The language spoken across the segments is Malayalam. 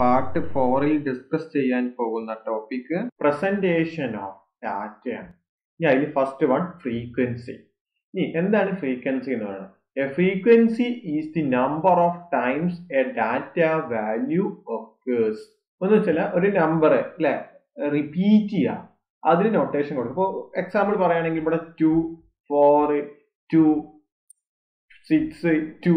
പാർട്ട് ഫോറിൽ ഡിസ്കസ് ചെയ്യാൻ പോകുന്ന ടോപ്പിക് പ്രസന്റേഷൻ ഓഫ് ഡാറ്റയാണ് ഇനി അതിൽ ഫസ്റ്റ് വൺ ഫ്രീക്വൻസി ഇനി എന്താണ് ഫ്രീക്വൻസി എന്ന് പറയുന്നത്? A frequency is the number of times a data value occurs എന്ന് വെച്ചാൽ ഒരു നമ്പർ അല്ലെ? റിപ്പീറ്റ് ചെയ്യുക. അതിന് നൊട്ടേഷൻ കൊടുക്കും ഇപ്പോൾ എക്സാമ്പിൾ പറയുകയാണെങ്കിൽ ഇവിടെ two four two six two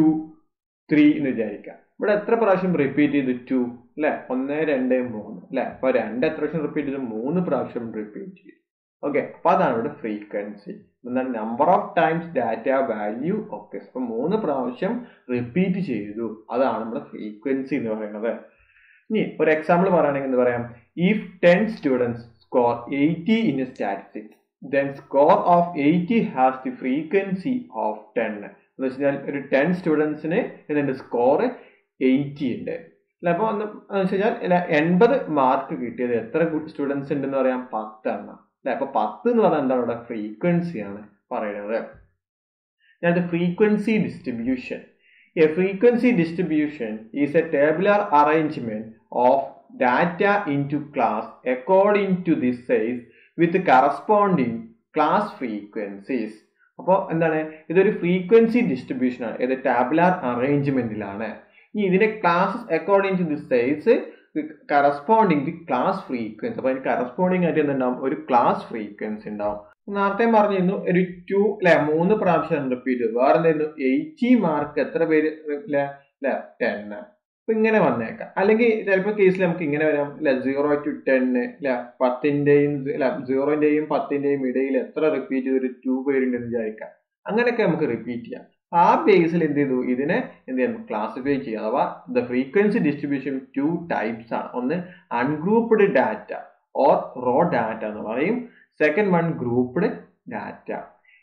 three എന്ന് വിചാരിക്കുക. ഇവിടെ എത്ര പ്രാവശ്യം റിപ്പീറ്റ് ചെയ്ത്? ടു അല്ലെ ഒന്ന് രണ്ട് മൂന്ന് അല്ലെ അപ്പൊ രണ്ട് എത്ര പ്രാവശ്യം റിപ്പീറ്റ് ചെയ്തു? മൂന്ന് പ്രാവശ്യം റിപ്പീറ്റ് ചെയ്തു. ഓക്കെ അപ്പൊ അതാണ് ഇവിടെ ഫ്രീക്വൻസി എന്താണ് number of times data value okay അപ്പൊ മൂന്ന് പ്രാവശ്യം റിപ്പീറ്റ് ചെയ്തു. അതാണ് നമ്മുടെ ഫ്രീക്വൻസി എന്ന് പറയുന്നത്. ഇനി ഒരു എക്സാമ്പിൾ പറയുകയാണെങ്കിൽ എന്ത് പറയാം? If ten students score eighty in statistics then score of eighty has the frequency of ten എന്ന് വെച്ചാൽ ഒരു ടെൻ സ്റ്റുഡൻസിന് ഇതിന്റെ സ്കോർ എയ്റ്റി ഉണ്ട്. അപ്പോൾ എന്ന് വെച്ച് കഴിഞ്ഞാൽ എൺപത് മാർക്ക് കിട്ടിയത് എത്ര സ്റ്റുഡൻസ് ഉണ്ടെന്ന് പറയാം? പത്തെണ്ണം അല്ലെ? അപ്പൊ പത്ത് എന്ന് പറഞ്ഞാൽ എന്താണ് ഇവിടെ? ഫ്രീക്വൻസി ആണ് പറയുന്നത് ഞാൻ frequency distribution a frequency distribution is a tabular arrangement of data into class according to this size with corresponding class frequencies അപ്പോൾ എന്താണ്? ഇതൊരു ഫ്രീക്വൻസി ഡിസ്ട്രിബ്യൂഷൻ ആണ്. ഇത് ടാബുലാർ അറേഞ്ച്മെന്റിലാണ് ഇനി ഇതിന്റെ classes according to the size corresponding the class frequency അപ്പൊ അതിന് കറസ്പോണ്ടിങ് ആയിട്ട് എന്തുണ്ടാവും? ഒരു ക്ലാസ് ഫ്രീക്വൻസി ഉണ്ടാവും. നേരത്തെ പറഞ്ഞിരുന്നു ഒരു ടു അല്ലെ മൂന്ന് പ്രാവശ്യം റിപ്പീറ്റ് വേറെ എന്തായിരുന്നു എയ്റ്റി മാർക്ക് എത്ര പേര് അല്ലെ ടെൻ അപ്പൊ ഇങ്ങനെ വന്നേക്കാം. അല്ലെങ്കിൽ ചിലപ്പോൾ കേസിൽ നമുക്ക് ഇങ്ങനെ വരാം. അല്ലെ സീറോ ടു ടെൻ അല്ലെ പത്തിന്റെയും അല്ലെ സീറോന്റെയും പത്തിന്റെയും ഇടയിൽ എത്ര റിപ്പീറ്റ് ചെയ്ത് ഒരു ടു പേരുണ്ടെന്ന് വിചാരിക്കാം. അങ്ങനെയൊക്കെ നമുക്ക് റിപ്പീറ്റ് ചെയ്യാം. ആ ബേസിൽ എന്ത് ചെയ്തു? ഇതിനെ എന്ത് ചെയ്യാം ക്ലാസിഫൈ ചെയ്യുക. അഥവാ the frequency distribution two types ആണ്. ഒന്ന് ungrouped data or raw data എന്ന് പറയും. സെക്കൻഡ് വൺ ഗ്രൂപ്പ്ഡ് ഡാറ്റ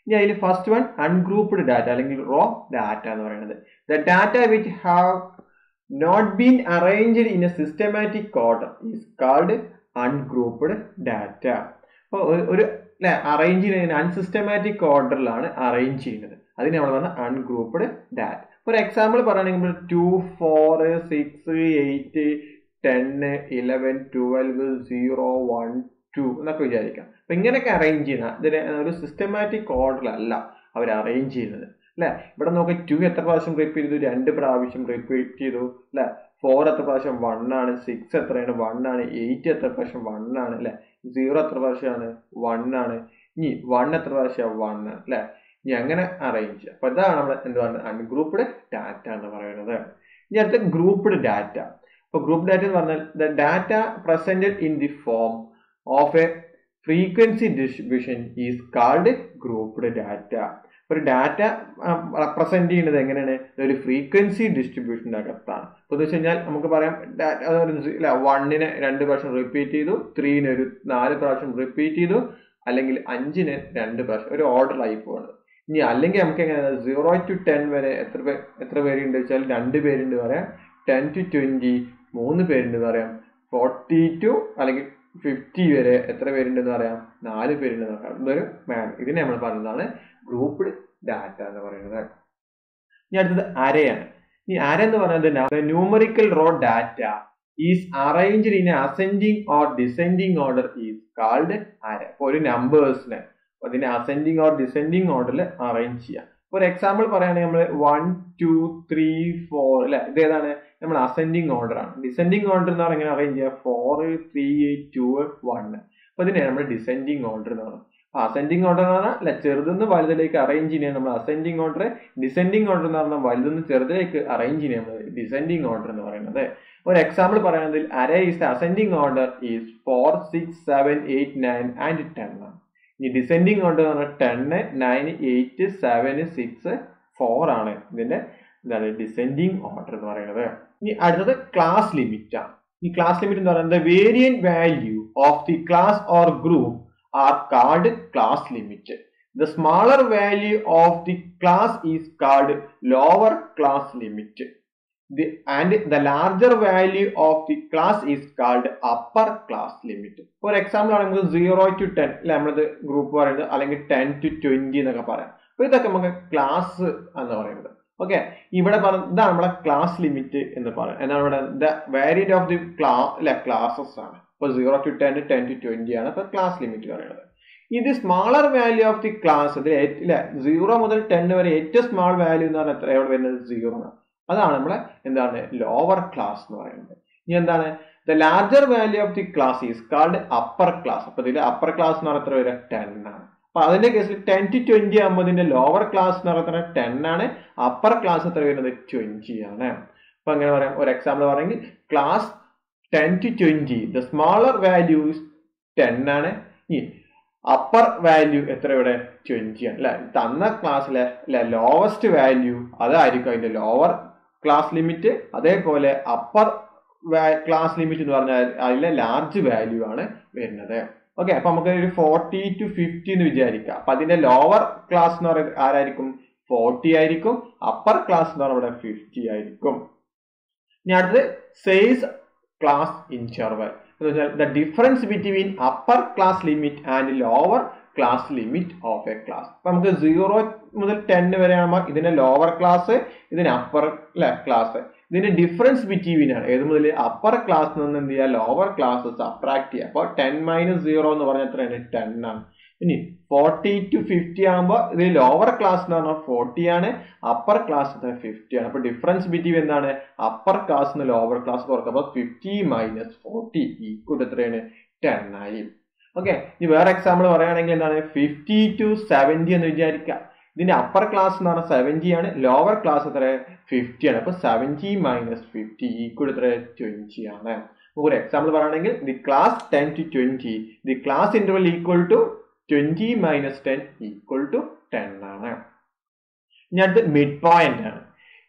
ഇനി അതിൽ ഫസ്റ്റ് വൺ അൺഗ്രൂപ്പ്ഡ് ഡാറ്റ അല്ലെങ്കിൽ റോ ഡാറ്റ എന്ന് പറയുന്നത്. The data which have not been arranged in a systematic order is called ungrouped data അപ്പോൾ ഒരു അല്ലെ അറേഞ്ച് ചെയ്യുന്നതിന് അൺസിസ്റ്റമാറ്റിക് ഓർഡറിലാണ് അറേഞ്ച് ചെയ്യുന്നത്. അതിന് നമ്മൾ പറഞ്ഞ അൺഗ്രൂപ്പ്ഡ് ഡാറ്റ ഒരു എക്സാമ്പിൾ പറയുകയാണെങ്കിൽ two four six eight ten eleven twelve zero one two എന്നൊക്കെ വിചാരിക്കാം. അപ്പൊ ഇങ്ങനെയൊക്കെ അറേഞ്ച് ചെയ്യുന്ന ഇതിന് ഒരു സിസ്റ്റമാറ്റിക് ഓർഡറിലല്ല അവർ അറേഞ്ച് ചെയ്യുന്നത്. അല്ലെ? ഇവിടെ നോക്കി ടു എത്ര പ്രാവശ്യം റിപ്പീറ്റ് ചെയ്തു? രണ്ട് പ്രാവശ്യം റിപ്പീറ്റ് ചെയ്തു. അല്ലെ? ഫോർ എത്ര പ്രാവശ്യം? വൺ ആണ്. സിക്സ് എത്രയാണ്? വൺ ആണ്. എയ്റ്റ് എത്ര പ്രാവശ്യം? വൺ ആണ്. അല്ലെ? സീറോ എത്ര പ്രാവശ്യമാണ്? വൺ ആണ്. ഇനി വൺ എത്ര പ്രാവശ്യം? വൺ അല്ലെ? ഇനി അങ്ങനെ അറേഞ്ച് ചെയ്യുക അപ്പൊ ഇതാണ് നമ്മൾ എന്താണ് അൺഗ്രൂപ്പ്ഡ് ഡാറ്റ എന്ന് പറയുന്നത്. ഇനി അടുത്ത ഗ്രൂപ്പ്ഡ് ഡാറ്റ അപ്പൊ ഗ്രൂപ്പ് ഡാറ്റ എന്ന് പറഞ്ഞാൽ the data presented in the form of a frequency distribution is called grouped data ഒരു ഡാറ്റ റെപ്രസെന്റ് ചെയ്യുന്നത് എങ്ങനെയാണ്? ഒരു ഫ്രീക്വൻസി ഡിസ്ട്രിബ്യൂഷന്റെ അകത്താണ്. അപ്പോൾ എന്ന് വെച്ച് കഴിഞ്ഞാൽ നമുക്ക് പറയാം ഡാറ്റ അല്ല വണ്ണിനെ രണ്ട് പ്രാവശ്യം റിപ്പീറ്റ് ചെയ്തു ത്രീന് ഒരു നാല് പ്രാവശ്യം റിപ്പീറ്റ് ചെയ്തു അല്ലെങ്കിൽ അഞ്ചിന് രണ്ട് പ്രാവശ്യം ഒരു ഓർഡർ ആയി പോകുന്നത് ഇനി അല്ലെങ്കിൽ നമുക്ക് എങ്ങനെയാണ് സീറോ ടു ടെൻ വരെ എത്ര പേ എത്ര പേരുണ്ട് വെച്ചാൽ രണ്ട് പേരുണ്ട് പറയാം. ടെൻ ടു ട്വന്റി മൂന്ന് പേരുണ്ട് പറയാം. ഫോർട്ടി ടു അല്ലെങ്കിൽ ഫിഫ്റ്റി വരെ എത്ര പേരുണ്ടെന്ന് പറയാം. നാല് പേരുണ്ടെന്ന് പറയാം. ഇതൊരു മാൻ ഇതിനെ നമ്മൾ പറയുന്നതാണ് ഗ്രൂപ്പ്ഡ് ഡാറ്റ എന്ന് പറയുന്നത്. ഇനി അടുത്തത് അരയാണ് ഈ അര എന്ന് പറയുന്നത് numerical raw data is arranged in ascending or descending order is called array ഒരു നമ്പേഴ്സിനെ അതിനെ അസെൻഡിങ് ഓർ ഡിസെൻഡിങ് ഓർഡറിൽ അറേഞ്ച് ചെയ്യാം. ഒരു എക്സാമ്പിൾ പറയുകയാണെങ്കിൽ നമ്മൾ വൺ ടു ത്രീ ഫോർ അല്ലെ ഇതേതാണ് നമ്മൾ അസെൻഡിങ് ഓർഡർ ആണ്. ഡിസെൻഡിങ് ഓർഡർ എന്ന് പറഞ്ഞാൽ അറേഞ്ച് ചെയ്യാം? ഫോർ ത്രീ ടു വൺ അപ്പൊ ഇതിനെ നമ്മൾ ഡിസെൻഡിങ് ഓർഡർ എന്ന് പറയുന്നത് അസെൻഡിങ് ഓർഡർ എന്ന് പറഞ്ഞാൽ അല്ല ചെറുതെന്ന് വലുതിലേക്ക് അറേഞ്ച് ചെയ്യാൻ നമ്മൾ അസെൻഡിങ് ഓർഡർ ഡിസെൻഡിങ് ഓർഡർ എന്ന് പറഞ്ഞാൽ വലുതെന്ന് ചെറുതിലേക്ക് അറേഞ്ച് ചെയ്യാൻ ഡിസെൻഡിങ് ഓർഡർ എന്ന് പറയുന്നത്. ഒരു എക്സാമ്പിൾ പറയുന്നതിൽ array is ascending order is four six seven eight nine and ten ആണ് ഈ ഡിസെൻഡിങ് കൗണ്ട് പറഞ്ഞാൽ ten nine eight seven six four ആണ് ഇതിന്റെ എന്താണ് ഡിസെൻഡിങ് ഓർഡർ എന്ന് പറയുന്നത്. ഇനി അടുത്തത് ക്ലാസ് ലിമിറ്റ് ആണ്. ഈ ക്ലാസ് ലിമിറ്റ് എന്ന് പറയുന്നത് varying value of the class or group are called class limit the smaller value of the class is called lower class limit. The, and the larger value of the class is called upper class limit. For example, നമുക്ക് സീറോ ടു ടെൻ അല്ലെ? നമ്മളത് ഗ്രൂപ്പ് പറയുന്നത് അല്ലെങ്കിൽ ടെൻ ടു ട്വന്റി എന്നൊക്കെ പറയാം. അപ്പൊ ഇതൊക്കെ നമുക്ക് ക്ലാസ് എന്ന് പറയുന്നത്. ഓക്കെ ഇവിടെ പറഞ്ഞ ഇതാണ് നമ്മുടെ ക്ലാസ് ലിമിറ്റ് എന്ന് പറയുന്നത് എന്താണ് ഇവിടെ ദ വേരിയന്റ് ഓഫ് ദി ക്ലാ അല്ലെ ക്ലാസസ് ആണ്. ഇപ്പൊ zero to ten ten to twenty ആണ് ഇപ്പൊ ക്ലാസ് ലിമിറ്റ് പറയുന്നത്. ഇത് smaller value of the class ഇതിൽ സീറോ മുതൽ ടെൻ വരെ ഏറ്റവും സ്മാൾ വാല്യൂ എന്ന് പറഞ്ഞാൽ എത്ര എവിടെ വരുന്നത് സീറോ ആണ്. അതാണ് നമ്മളെ എന്താണ് ലോവർ ക്ലാസ് എന്ന് പറയുന്നത്. ഇനി എന്താണ്? The larger value of the class is called upper class അപ്പൊ ഇതിൽ അപ്പർ ക്ലാസ് എന്ന് പറഞ്ഞാൽ എത്ര വരിക? ടെൻ ആണ്. അപ്പൊ അതിന്റെ കേസിൽ ടെൻ ടു ട്വന്റി ആകുമ്പോൾ ഇതിന്റെ ലോവർ ക്ലാസ് എന്ന് പറയുന്നത് ടെൻ ആണ്. അപ്പർ ക്ലാസ് എത്ര വരുന്നത്? ട്വന്റി ആണ്. അപ്പൊ അങ്ങനെ പറയാം. ഒരു example പറയുമെങ്കിൽ class ten to twenty the smaller value ten ആണ്. ഈ അപ്പർ വാല്യൂ എത്ര ഇവിടെ? ട്വന്റി ആണ്. അല്ലെ? തന്ന ക്ലാസ്സിലെ ലോവസ്റ്റ് വാല്യൂ അതായിരിക്കും അതിന്റെ ലോവർ ക്ലാസ് ലിമിറ്റ് അതേപോലെ അപ്പർ ക്ലാസ് ലിമിറ്റ് എന്ന് പറഞ്ഞാൽ അതിലെ ലാർജ് വാല്യൂ ആണ് വരുന്നത്. ഓക്കെ അപ്പൊ നമുക്ക് ഒരു ഫോർട്ടി ടു ഫിഫ്റ്റി എന്ന് വിചാരിക്കാം. അപ്പൊ അതിന്റെ ലോവർ ക്ലാസ് എന്ന് പറയുന്നത് ആരായിരിക്കും? ഫോർട്ടി ആയിരിക്കും. അപ്പർ ക്ലാസ് എന്ന് പറയുന്നത് ഫിഫ്റ്റി ആയിരിക്കും. ഇനി അടുത്തത് സെയിൽസ് ക്ലാസ് ഇന്റർവൽ എന്ന് വെച്ചാൽ the difference between upper class limit and lower class limit of a class അപ്പൊ നമുക്ക് സീറോ മുതൽ ടെൻ വരെയാണ് ഇതിന്റെ ലോവർ ക്ലാസ് ഇതിന് അപ്പർ ക്ലാസ് ഇതിന്റെ ഡിഫറൻസ് ബിറ്റ്വീൻ ആണ് ഏത് മുതൽ അപ്പർ ക്ലാസ് നിന്ന് എന്ത് ചെയ്യുക ലോവർ ക്ലാസ് സബ്ട്രാക്ട് ചെയ്യുക അപ്പോൾ ടെൻ മൈനസ് സീറോ എന്ന് പറഞ്ഞാൽ എത്രയാണ്? ടെൻ ആണ്. ഇനി ഫോർട്ടി ടു ഫിഫ്റ്റി ആകുമ്പോൾ ഇത് ലോവർ ക്ലാസ് എന്ന് പറഞ്ഞാൽ ഫോർട്ടി ആണ്. അപ്പർ ക്ലാസ് ഫിഫ്റ്റി ആണ്. അപ്പോൾ ഡിഫറൻസ് ബിറ്റ്വീൻ എന്താണ്? അപ്പർ ക്ലാസ് നിന്ന് ലോവർ ക്ലാസ് കുറക്കുക അപ്പോൾ ഫിഫ്റ്റി മൈനസ് ഫോർട്ടി ഈക്വൽ എത്രയാണ്? ടെൻ ആയി. ഓക്കെ ഇനി വേറെ എക്സാമ്പിൾ പറയുകയാണെങ്കിൽ എന്താണ്? ഫിഫ്റ്റി ടു സെവന്റി എന്ന് വിചാരിക്കുക. ഇതിന്റെ അപ്പർ ക്ലാസ് എന്ന് പറഞ്ഞാൽ സെവന്റി ആണ്. ലോവർ ക്ലാസ് എത്ര? ഫിഫ്റ്റി ആണ്. അപ്പോൾ സെവന്റി മൈനസ് ഫിഫ്റ്റി ഈക്വൽ എത്ര? ട്വന്റി ആണ്. ഒരു എക്സാമ്പിൾ പറയുകയാണെങ്കിൽ the class ten to twenty the class interval equal to twenty minus ten equal to ten ആണ്. ഇനി അടുത്ത് മിഡ് പോയിന്റ് ആണ്.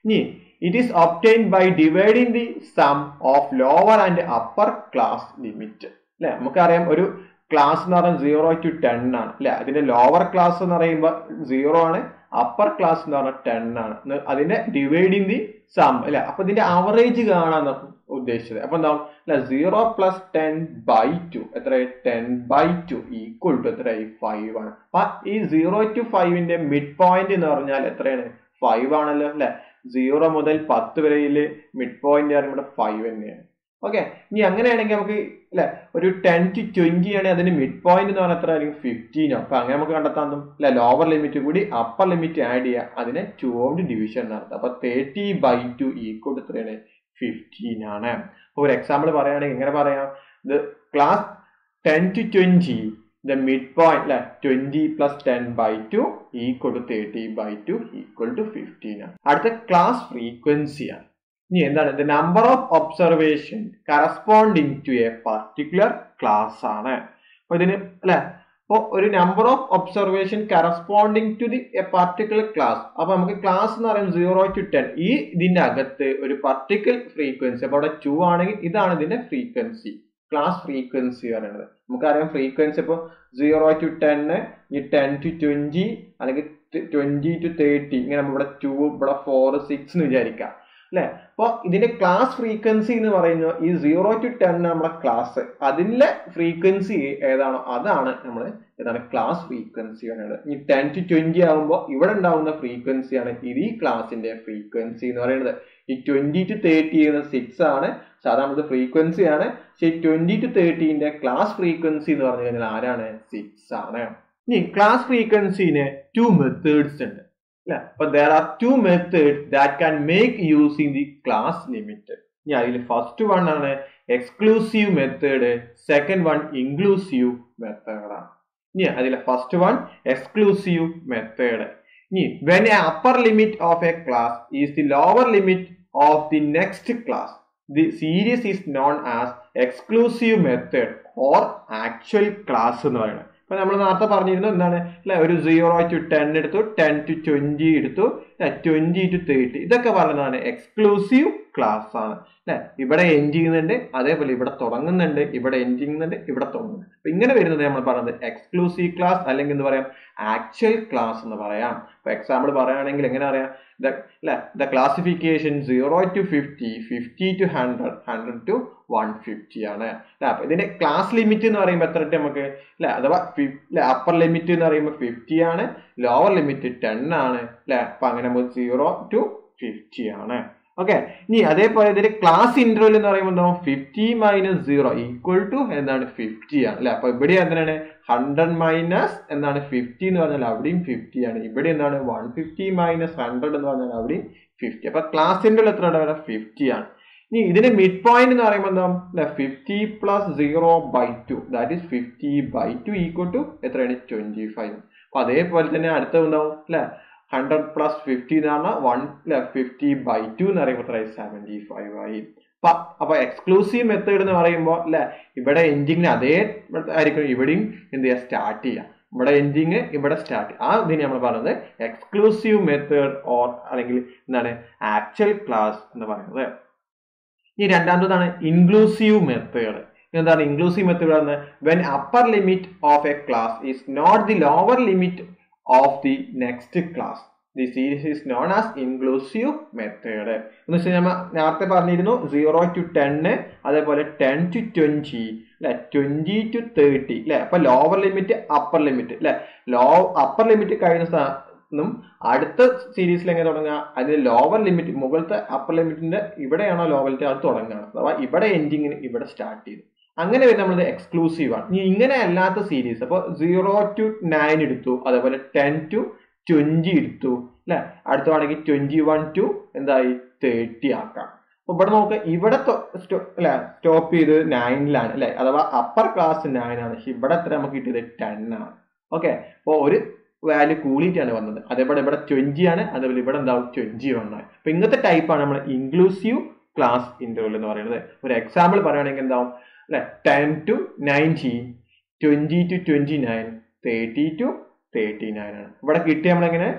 ഇനി it is obtain by dividing the sum of lower and upper class limit അല്ലെ? നമുക്കറിയാം ഒരു ക്ലാസ് എന്ന് പറയുന്നത് സീറോ ടു ടെൻ ആണ്. അല്ലെ? അതിന്റെ ലോവർ ക്ലാസ് എന്ന് പറയുമ്പോൾ സീറോ ആണ് അപ്പർ ക്ലാസ് എന്ന് പറഞ്ഞാൽ ടെൻ ആണ്. അതിന്റെ ഡിവൈഡിങ് ദി സം അല്ലെ? അപ്പൊ ഇതിന്റെ അവറേജ് കാണാൻ ഉദ്ദേശിച്ചത്. അപ്പൊ എന്താ അല്ല zero plus ten by two എത്ര ten by two equal to എത്ര ഫൈവ് ആണ്. അപ്പൊ ഈ സീറോ ടു ഫൈവിന്റെ മിഡ് പോയിന്റ് എന്ന് പറഞ്ഞാൽ എത്രയാണ്? ഫൈവ് ആണല്ലോ അല്ലെ? സീറോ മുതൽ പത്ത് വരെയിൽ മിഡ് പോയിന്റ് പറയുമ്പോൾ ഫൈവ് തന്നെയാണ്. ഓക്കെ ഇനി അങ്ങനെയാണെങ്കിൽ നമുക്ക് അല്ലെ? ഒരു ടെൻ ടു ട്വന്റി ആണ് അതിന് മിഡ് പോയിന്റ് എന്ന് പറഞ്ഞാൽ എത്ര ആയിരിക്കും ഫിഫ്റ്റീനോ അപ്പൊ അങ്ങനെ നമുക്ക് കണ്ടെത്താൻ അല്ലെ? ലോവർ ലിമിറ്റ് കൂടി അപ്പർ ലിമിറ്റ് ആഡ് ചെയ്യുക. അതിനെ ടു കൊണ്ട് ഡിവിഷൻ നടത്തുക അപ്പൊ തേർട്ടി ബൈ ടു ഈക്വൽ എത്രയാണ്? ഫിഫ്റ്റീൻ ആണ്. ഒരു എക്സാമ്പിൾ പറയുകയാണെങ്കിൽ എങ്ങനെ പറയാം? ഇത് class ten to twenty mid point അല്ലെ? Twenty plus ten by two equal to thirty by two equal to fifteen ആണ്. അടുത്ത ക്ലാസ് ഫ്രീക്വൻസി ആണ്. ഇനി എന്താണ്? The number of observation corresponding to a particular class ആണ്. അപ്പൊ ഇതിന് അല്ലെ? അപ്പൊ ഒരു number of observation corresponding to the a particular class അപ്പൊ നമുക്ക് ക്ലാസ് എന്ന് പറയുന്നത് സീറോ ടു ടെൻ ഈ ഇതിന്റെ അകത്ത് ഒരു പർട്ടിക്കുലർ ഫ്രീക്വൻസി അപ്പൊ അവിടെ ടു ആണെങ്കിൽ ഇതാണ് ഇതിന്റെ ഫ്രീക്വൻസി ക്ലാസ് ഫ്രീക്വൻസി പറയുന്നത്. നമുക്കറിയാം ഫ്രീക്വൻസി ഇപ്പോൾ സീറോ ടു ടെന്ന് ഈ ടെൻ ടു ട്വന്റി അല്ലെങ്കിൽ ട്വന്റി ടു തേർട്ടി ഇങ്ങനെ ഇവിടെ ടു ഇവിടെ ഫോർ സിക്സ് എന്ന് വിചാരിക്കാം. അല്ലെ അപ്പോൾ ഇതിന്റെ ക്ലാസ് ഫ്രീക്വൻസി എന്ന് പറയുന്നത് ഈ സീറോ ടു ടെൻ നമ്മുടെ ക്ലാസ് അതിന്റെ ഫ്രീക്വൻസി ഏതാണോ അതാണ് നമ്മൾ ഏതാണ് ക്ലാസ് ഫ്രീക്വൻസി പറയുന്നത് ഈ ടെൻ ടു ട്വന്റി ആകുമ്പോൾ ഇവിടെ ഉണ്ടാവുന്ന ഫ്രീക്വൻസിയാണ് ഇത് ഈ ക്ലാസിന്റെ ഫ്രീക്വൻസി എന്ന് പറയുന്നത്. ഈ ട്വന്റി ടു തേർട്ടി ചെയ്യുന്ന സിക്സ് ആണ് സാധാരണ ഫ്രീക്വൻസി ആണ്. പക്ഷേ ട്വന്റി ടു തേർട്ടീന്റെ ക്ലാസ് ഫ്രീക്വൻസി എന്ന് പറഞ്ഞു കഴിഞ്ഞാൽ ആരാണ്? സിക്സ് ആണ്. ഇനി ക്ലാസ് ഫ്രീക്വൻസിന് ടു മെത്തേഡ്സ് ഉണ്ട്. അല്ലെ? അപ്പൊ there are two method that can make using the class limit ഇനി അതിൽ ഫസ്റ്റ് വൺ ആണ് exclusive method second one inclusive method ആണ്. ഇനി അതിലെ ഫസ്റ്റ് വൺ എക്സ്ക്ലൂസീവ് മെത്തേഡ് ഇനി when a upper limit of a class is the lower limit of the next class the series is known as exclusive method or actual class എന്ന് പറയുന്നത്. ഇപ്പൊ നമ്മൾ നേരത്തെ പറഞ്ഞിരുന്നു എന്താണ്? അല്ലെ? ഒരു സീറോ ടു ടെൻ എടുത്തു ടെൻ ടു ട്വന്റി എടുത്തു ട്വന്റി ടു തേർട്ടി ഇതൊക്കെ പറയുന്നതാണ് എക്സ്ക്ലൂസീവ് ക്ലാസ് ആണ്. അല്ലെ? ഇവിടെ എൻഡ് ചെയ്യുന്നുണ്ട് അതേപോലെ ഇവിടെ തുടങ്ങുന്നുണ്ട് ഇവിടെ എൻഡ് ചെയ്യുന്നുണ്ട് ഇവിടെ തുടങ്ങുന്നുണ്ട്. അപ്പൊ ഇങ്ങനെ വരുന്നത് നമ്മൾ പറയുന്നത് എക്സ്ക്ലൂസീവ് ക്ലാസ് അല്ലെങ്കിൽ എന്ന് പറയാം? ആക്ച്വൽ ക്ലാസ് എന്ന് പറയാം. ഇപ്പൊ എക്സാമ്പിൾ പറയുകയാണെങ്കിൽ എങ്ങനെ അറിയാം അല്ലെ? The classification zero to fifty fifty to hundred hundred to one fifty ആണ്. അല്ലെ? അപ്പൊ ഇതിന്റെ ക്ലാസ് ലിമിറ്റ് എന്ന് പറയുമ്പോൾ എത്ര നമുക്ക്? അല്ലെ? അഥവാ അപ്പർ ലിമിറ്റ് എന്ന് പറയുമ്പോൾ ഫിഫ്റ്റി ആണ് ലോവർ ലിമിറ്റ് ടെൻ ആണ്. അല്ലെ? അപ്പൊ അങ്ങനെ നമുക്ക് സീറോ ടു ഫിഫ്റ്റി ആണ്. ഓക്കെ ഇനി അതേപോലെ ഇതിന്റെ ക്ലാസ് ഇന്റർവെൽ എന്ന് പറയുമ്പോൾ fifty minus zero equal to എന്താണ് ഫിഫ്റ്റി ആണ്. അല്ലെ? അപ്പൊ ഇവിടെ എന്താണ് ഹൺഡ്രഡ് മൈനസ് എന്താണ് ഫിഫ്റ്റി എന്ന് പറഞ്ഞാൽ അവിടെയും ഫിഫ്റ്റി ആണ്. ഇവിടെ എന്താണ്? വൺ ഫിഫ്റ്റി മൈനസ് ഹൺഡ്രഡ് എന്ന് പറഞ്ഞാൽ അവിടെയും ഫിഫ്റ്റി അപ്പൊ ക്ലാസ് ഇന്റർവെൽ എത്ര ഉണ്ടാവുക ഫിഫ്റ്റി ആണ്. ഇനി ഇതിന്റെ മിഡ് പോയിന്റ് എന്ന് പറയുമ്പോൾ എന്താ അല്ലെ fifty plus zero by two that is fifty by two equal to എത്രയാണ്? ട്വന്റി ഫൈവ് അപ്പൊ അതേപോലെ തന്നെ അടുത്ത ഉണ്ടാവും അല്ലെ ഹൺഡ്രഡ് പ്ലസ് ഫിഫ്റ്റി ആണ് വൺ ഫിഫ്റ്റി ബൈ ടു എന്ന് പറയുമ്പോൾ എത്രയായി? സെവന്റി ഫൈവ് ആയി അപ്പൊ എക്സ്ക്ലൂസീവ് മെത്തേഡ് എന്ന് പറയുമ്പോൾ അല്ലെ ഇവിടെ എൻഡിങ്ങിന് അതേ ആയിരിക്കും. ഇവിടെയും എന്ത് ചെയ്യുക സ്റ്റാർട്ട് ചെയ്യുക ഇവിടെ എൻഡിങ് ഇവിടെ സ്റ്റാർട്ട് ആ ഇതിന് നമ്മൾ പറയുന്നത് എക്സ്ക്ലൂസീവ് മെത്തേഡ് ഓർ അല്ലെങ്കിൽ എന്താണ്? ആക്ച്വൽ ക്ലാസ് എന്ന് പറയുന്നത്. ഈ രണ്ടാമത്തതാണ് ഇൻക്ലൂസീവ് മെത്തേഡ് എന്താണ് inclusive method when upper limit of a class is not the lower limit of the next class the series is known as inclusive method എന്ന് വെച്ചാൽ നമ്മൾ നേരത്തെ പറഞ്ഞിരുന്നു സീറോ ടു ടെന്ന് അതേപോലെ ടെൻ ടു ട്വന്റി അല്ലെ ട്വന്റി ടു തേർട്ടി അല്ലെ അപ്പൊ ലോവർ ലിമിറ്റ് അപ്പർ ലിമിറ്റ് അല്ലെ ലോ അപ്പർ ലിമിറ്റ് കഴിഞ്ഞ ും അടുത്ത സീരീസിൽ എങ്ങനെ തുടങ്ങുക അതിന് ലോവർ ലിമിറ്റ് മുകളിലത്തെ അപ്പർ ലിമിറ്റിന്റെ ഇവിടെയാണോ ലോവർ ലിമിറ്റ് അത് തുടങ്ങുകയാണ് അഥവാ ഇവിടെ എൻഡിങ്ങിന് ഇവിടെ സ്റ്റാർട്ട് ചെയ്തു. അങ്ങനെ വരുന്ന നമ്മളത് എക്സ്ക്ലൂസീവ് ആണ്. ഇനി ഇങ്ങനെ അല്ലാത്ത സീരീസ് അപ്പോൾ സീറോ ടു നയൻ എടുത്തു അതേപോലെ ടെൻ ടു ട്വന്റി എടുത്തു അല്ലെ? അടുത്തതാണെങ്കിൽ ട്വന്റി വൺ ടു എന്തായി? തേർട്ടി ആക്കാം. അപ്പൊ ഇവിടെ നോക്ക് ഇവിടെ അല്ലെ? സ്റ്റോപ്പ് ചെയ്ത് നയനിലാണ് അല്ലെ? അഥവാ അപ്പർ ക്ലാസ് നയൻ ആണ് പക്ഷെ ഇവിടെ എത്ര നമുക്ക് കിട്ടിയത്? ടെൻ ആണ്. ഓക്കെ അപ്പോൾ ഒരു വാല്യൂ കൂടിയിട്ടാണ് വന്നത്. അതേപോലെ ഇവിടെ ട്വന്റി ആണ് അതേപോലെ ഇവിടെ എന്താവും? ട്വന്റി വൺ ആണ്. അപ്പൊ ഇങ്ങനത്തെ ടൈപ്പാണ് നമ്മൾ ഇൻക്ലൂസീവ് ക്ലാസ് ഇന്റർവെൽ എന്ന് പറയുന്നത്. ഒരു എക്സാമ്പിൾ പറയുകയാണെങ്കിൽ എന്താവും? Ten to nineteen twenty to twenty nine thirty to thirty nine ആണ്. ഇവിടെ കിട്ടിയ നമ്മളെങ്ങനെ?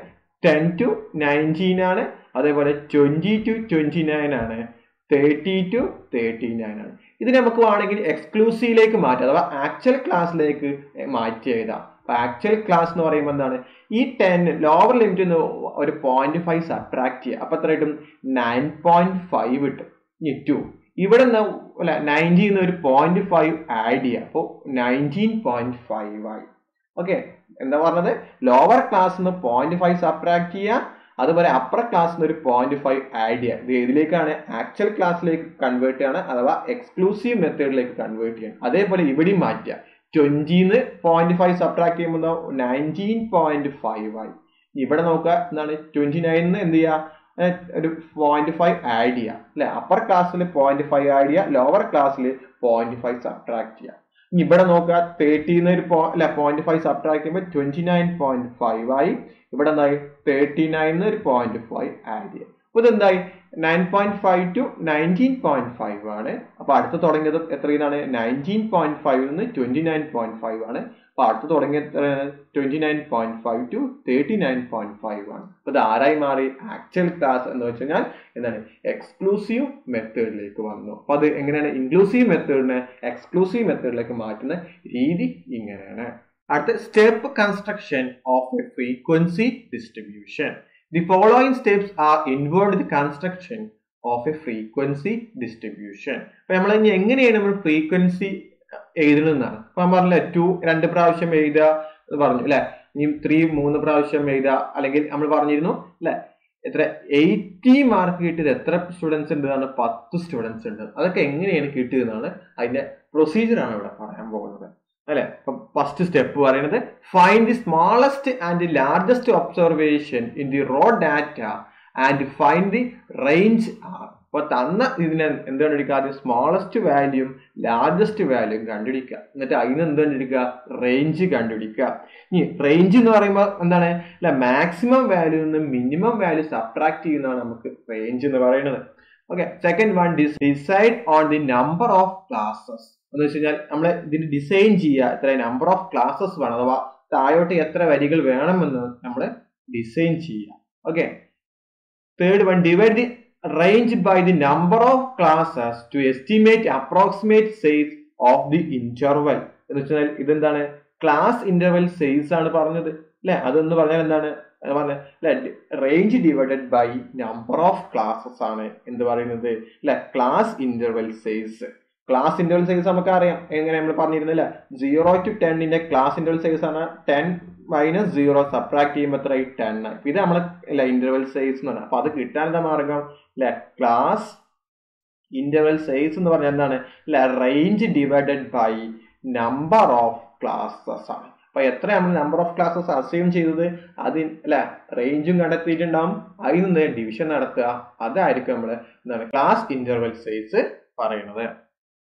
ടെൻ ടു നയന്റീൻ ആണ്. അതേപോലെ ട്വന്റി ടു ട്വന്റി നയൻ ആണ്. തേർട്ടി ടു തേർട്ടി നയൻ ആണ്. ഇത് നമുക്ക് വേണമെങ്കിൽ എക്സ്ക്ലൂസീവിലേക്ക് മാറ്റാം. അഥവാ ആക്ച്വൽ ക്ലാസ്സിലേക്ക് മാറ്റി എഴുതാം. അപ്പൊ ആക്ച്വൽ ക്ലാസ് എന്ന് പറയുമ്പോൾ എന്താണ്? ഈ ടെൻ ലോവർ ലിമിറ്റ് നിന്ന് ഒരു പോയിന്റ് ഫൈവ് സബ്ട്രാക്ട് ചെയ്യുക. അപ്പൊ എത്ര കിട്ടും? നയൻ പോയിന്റ് ഫൈവ് കിട്ടും. ഇനി ടു ഇവിടെ നിന്ന് അല്ല നയന്റീന്ന് ഒരു പോയിന്റ് ഫൈവ് ആഡ് ചെയ്യുക അപ്പോൾ നയന്റീൻ പോയിന്റ് ഫൈവ് ആയി. ഓക്കെ എന്താ പറഞ്ഞത്? ലോവർ ക്ലാസ് നിന്ന് പോയിന്റ് ഫൈവ് സബ്ട്രാക്ട് ചെയ്യുക അതുപോലെ അപ്പർ ക്ലാസ് നിന്ന് ഒരു പോയിന്റ് ഫൈവ് ആഡ് ചെയ്യുക ഇത് ഏതിലേക്കാണ്? ആക്ച്വൽ ക്ലാസ്സിലേക്ക് കൺവേർട്ട് ചെയ്യാണ് അഥവാ എക്സ്ക്ലൂസീവ് മെത്തേഡിലേക്ക് കൺവേർട്ട് ചെയ്യണം. അതേപോലെ ഇവിടെയും മാറ്റുക ട്വന്റിന്ന് പോയിന്റ് ഫൈവ് സബ്ട്രാക്ട് ചെയ്യുമ്പോൾ നയന്റീൻ പോയിന്റ് ഫൈവ് ആയി. ഇവിടെ നോക്കുക എന്താണ്? ട്വന്റി നയനിന്ന് എന്ത് ചെയ്യുക ഒരു പോയിന്റ് ഫൈവ് ആഡ് ചെയ്യാം അല്ലെ അപ്പർ ക്ലാസ്സിൽ പോയിന്റ് ഫൈവ് ആഡ് ചെയ്യുക ലോവർ ക്ലാസ്സിൽ പോയിന്റ് ഫൈവ് സബ്ട്രാക്ട് ചെയ്യാം ഇവിടെ നോക്കുക തേർട്ടീന്ന് ഒരു പോയിന്റ് ഫൈവ് സബ്ട്രാക്ട് ചെയ്യുമ്പോൾ ട്വന്റി നയൻ പോയിന്റ് ഫൈവ് ആയി ഇവിടെ എന്തായി തേർട്ടി നയൻ ഒരു പോയിന്റ് ഫൈവ് ആഡ് ചെയ്യാം അപ്പൊ ഇതെന്തായി nine point five to nineteen point five ആണ് അപ്പൊ അടുത്ത് തുടങ്ങിയത് എത്രയാണ് നയന്റീൻ പോയിന്റ് ഫൈവ് നിന്ന് ട്വന്റി നയൻ പോയിന്റ് ഫൈവ് ആണ് അപ്പൊ അടുത്ത് തുടങ്ങിയ twenty nine point five to thirty nine point five ആണ്. അപ്പൊ ഇത് ആരായി മാറി? ആക്ച്വൽ ക്ലാസ് എന്ന് വെച്ച് കഴിഞ്ഞാൽ എന്താണ്? എക്സ്ക്ലൂസീവ് മെത്തേഡിലേക്ക് വന്നു. അപ്പൊ അത് എങ്ങനെയാണ്? ഇൻക്ലൂസീവ് മെത്തേഡിനെ എക്സ്ക്ലൂസീവ് മെത്തേഡിലേക്ക് മാറ്റുന്ന രീതി ഇങ്ങനെയാണ്. അടുത്ത step construction of a frequency distribution the following steps are involve the construction of a frequency distribution അപ്പൊ നമ്മൾ ഇനി എങ്ങനെയാണ് നമ്മൾ ഫ്രീക്വൻസി എഴുതുന്നതാണ് അപ്പൊ ഞാൻ പറഞ്ഞില്ല ടു രണ്ട് പ്രാവശ്യം എഴുതുക എന്ന് പറഞ്ഞു അല്ലെ? ഇനി ത്രീ മൂന്ന് പ്രാവശ്യം എഴുതുക അല്ലെങ്കിൽ നമ്മൾ പറഞ്ഞിരുന്നു അല്ലെ? എത്ര എയ്റ്റി മാർക്ക് കിട്ടിയത് എത്ര സ്റ്റുഡൻസ് ഉണ്ട് എന്നാണ് പത്ത് സ്റ്റുഡൻസ് ഉണ്ട്. അതൊക്കെ എങ്ങനെയാണ് കിട്ടിയതെന്നാണ് അതിന്റെ പ്രൊസീജിയർ ആണ് ഇവിടെ പറയാൻ പോകുന്നത്. അല്ലെ? ഫസ്റ്റ് സ്റ്റെപ്പ് പറയുന്നത് find the smallest and largest observation in the raw data and find the range are അപ്പൊ തന്ന ഇതിനെ എന്ത് കണ്ടുപിടിക്കുക ആദ്യം സ്മോളസ്റ്റ് വാല്യൂം ലാർജസ്റ്റ് വാല്യൂം കണ്ടുപിടിക്കുക. എന്നിട്ട് അതിന് എന്ത് കണ്ടുപിടിക്കുക റേഞ്ച് കണ്ടുപിടിക്കുക. ഇനി റേഞ്ച് എന്ന് പറയുമ്പോൾ എന്താണ്? അല്ല മാക്സിമം വാല്യൂ നിന്ന് മിനിമം വാല്യൂ സബ്ട്രാക്ട് ചെയ്യുന്നതാണ് നമുക്ക് റേഞ്ച് എന്ന് പറയുന്നത്. Okay second one this decide on the number of classes എന്ന് വെച്ച് കഴിഞ്ഞാൽ നമ്മൾ ഇതിന് ഡിസൈൻ ചെയ്യുക. എത്ര നമ്പർ ഓഫ് ക്ലാസസ് വേണം. അഥവാ താഴോട്ട് എത്ര വരികൾ വേണമെന്ന് നമ്മൾ ഡിസൈൻ ചെയ്യുക. Okay third one divide the range by the number of classes to estimate approximate size of the interval. എന്ന് വെച്ചാൽ ഇതെന്താണ്? ക്ലാസ് ഇന്റർവെൽ സൈസ് ആണ് പറഞ്ഞത്. അല്ലെ? അതെന്ന് പറഞ്ഞാൽ എന്താണ്? Range divided by number of classes ആണ് എന്ത് പറയുന്നത്? അല്ലെ? Class interval size class interval size നമുക്ക് അറിയാം എങ്ങനെ നമ്മൾ പറഞ്ഞിരുന്നില്ല സീറോ ടു ടെന്നിന്റെ ക്ലാസ് ഇന്റർവൽ സൈസ് ആണ്. ടെൻ മൈനസ് സീറോ സബ്ട്രാക്ട് ചെയ്യുമ്പോൾ എത്ര? ഈ ടെൻ ഇത് നമ്മളെ ഇന്റർവെൽ സൈസ് എന്ന് പറഞ്ഞാൽ അപ്പൊ അത് കിട്ടാൻ എന്താ മാർഗം? അല്ലെ ക്ലാസ് ഇന്റർവെൽ സൈസ് എന്ന് പറഞ്ഞാൽ എന്താണ്? അല്ലെ range divided by number of classes ആണ്. അപ്പൊ എത്ര നമ്മൾ നമ്പർ ഓഫ് ക്ലാസസ് അസ്യൂം ചെയ്തത്? അതിൽ അല്ലെ റേഞ്ചും കണ്ടെത്തിയിട്ടുണ്ടാവും. അതിൽ നിന്ന് ഡിവിഷൻ നടത്തുക. അതായിരിക്കും നമ്മൾ എന്താണ് ക്ലാസ് ഇന്റർവെൽ സൈസ് പറയുന്നത്.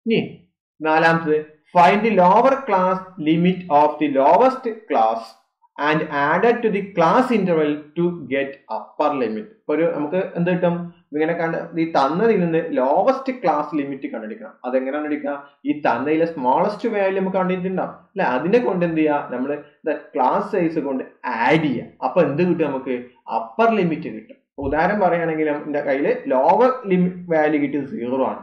ഇനി നാലാമത് find the lower class limit of the lowest class and added to the class interval to get upper limit ഒരു നമുക്ക് എന്ത് കിട്ടും? ഇങ്ങനെ കണ്ട് ഈ തന്നതിൽ നിന്ന് ലോവസ്റ്റ് ക്ലാസ് ലിമിറ്റ് കണ്ടുപിടിക്കണം അതെങ്ങനെ കണ്ടുപിടിക്കുക ഈ തന്നയിലെ സ്മോളസ്റ്റ് വാല്യൂ നമുക്ക് കണ്ടിട്ടുണ്ടാവും. അല്ലെ? അതിനെ കൊണ്ട് എന്ത് ചെയ്യുക? നമ്മൾ ക്ലാസ് സൈസ് കൊണ്ട് ആഡ് ചെയ്യുക. അപ്പൊ എന്ത് കിട്ടും നമുക്ക്? അപ്പർ ലിമിറ്റ് കിട്ടും. ഉദാഹരണം പറയുകയാണെങ്കിൽ എന്റെ കയ്യിൽ ലോവർ ലിമിറ്റ് വാല്യൂ കിട്ടിയത് സീറോ ആണ്.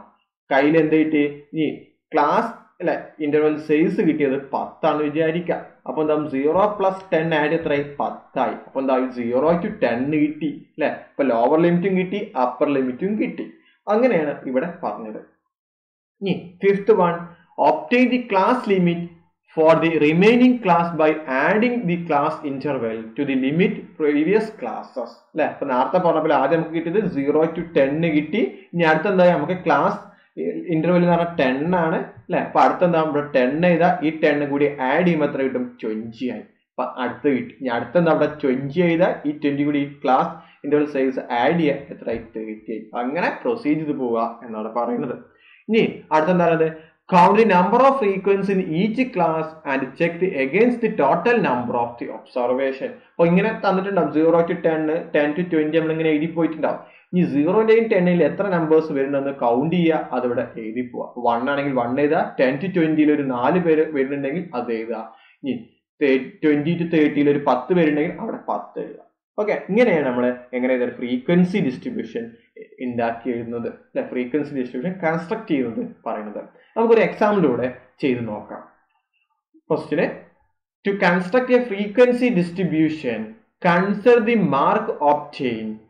കയ്യിൽ എന്ത് കിട്ടി? ഈ ക്ലാസ് അല്ലെ ഇന്റർവെൽ സൈസ് കിട്ടിയത് പത്താണ് വിചാരിക്കുക അപ്പൊ എന്താ സീറോ പ്ലസ് ടെൻ ആഡ് എത്രയായി പത്തായി. അപ്പൊ എന്താ സീറോ ടു ടെൻ കിട്ടി അല്ലെ? ഇപ്പൊ ലോവർ ലിമിറ്റും കിട്ടി അപ്പർ ലിമിറ്റും കിട്ടി. അങ്ങനെയാണ് ഇവിടെ പറഞ്ഞത്. ഇനി fifth one obtain the class limit for the remaining class by adding the class interval to the limit previous classes അല്ലെ? അപ്പൊ നേരത്തെ പറഞ്ഞപ്പോൾ ആദ്യം നമുക്ക് കിട്ടിയത് സീറോ ടു ടെന്ന് കിട്ടി. ഇനി അടുത്ത എന്താ നമുക്ക് ക്ലാസ് ഇന്റർവെൽ എന്ന് പറഞ്ഞാൽ ടെൻ ആണ്. അല്ലെ? അപ്പൊ അടുത്ത എന്താ നമ്മുടെ ടെൻ ചെയ്താൽ ഈ ടെൻ കൂടി ആഡ് ചെയ്യുമ്പോൾ എത്ര കിട്ടും? ട്വന്റി ആയി. അപ്പൊ അടുത്ത് കിട്ടി. ഇനി അടുത്ത എന്താ അവിടെ ട്വന്റി ചെയ്താൽ ഈ ട്വന്റി കൂടി ഈ ക്ലാസ് ഇന്റെ സൈസ് ആഡ് ചെയ്യാൻ എത്ര തേർട്ടി ആയി. അങ്ങനെ പ്രൊസീഡ് ചെയ്ത് പോവുക എന്നാണ് പറയുന്നത്. ഇനി അടുത്ത എന്താ പറയുന്നത്? Count the number of frequency in each class and check the against the total number of the observation അപ്പൊ ഇങ്ങനെ തന്നിട്ടുണ്ടാവും. Zero to ten ten to twenty നമ്മൾ ഇങ്ങനെ എഴുതി പോയിട്ടുണ്ടാവും. ഇനി സീറോയിലെയും ടെന്നിൽ എത്ര നമ്പേഴ്സ് വരുന്നുണ്ടെന്ന് കൗണ്ട് ചെയ്യുക അതിവിടെ എഴുതി പോവുക വൺ ആണെങ്കിൽ വൺ എഴുതുക ടെൻ ടു ട്വന്റിയിൽ ഒരു നാല് പേര് വരുന്നുണ്ടെങ്കിൽ അത് എഴുതുക. ഇനി ട്വന്റി ടു തേർട്ടിയിൽ ഒരു പത്ത് പേരുണ്ടെങ്കിൽ അവിടെ പത്ത് എഴുതുക. ഓക്കെ ഇങ്ങനെയാണ് നമ്മൾ എങ്ങനെ ഫ്രീക്വൻസി ഡിസ്ട്രിബ്യൂഷൻ ഉണ്ടാക്കി എഴുതുന്നത്. അല്ലെ? ഫ്രീക്വൻസി ഡിസ്ട്രിബ്യൂഷൻ കൺസ്ട്രക്ട് ചെയ്യുന്നത് പറയുന്നത്. നമുക്കൊരു എക്സാമ്പിളിലൂടെ ചെയ്ത് നോക്കാം. Question to construct a frequency distribution consider the mark obtained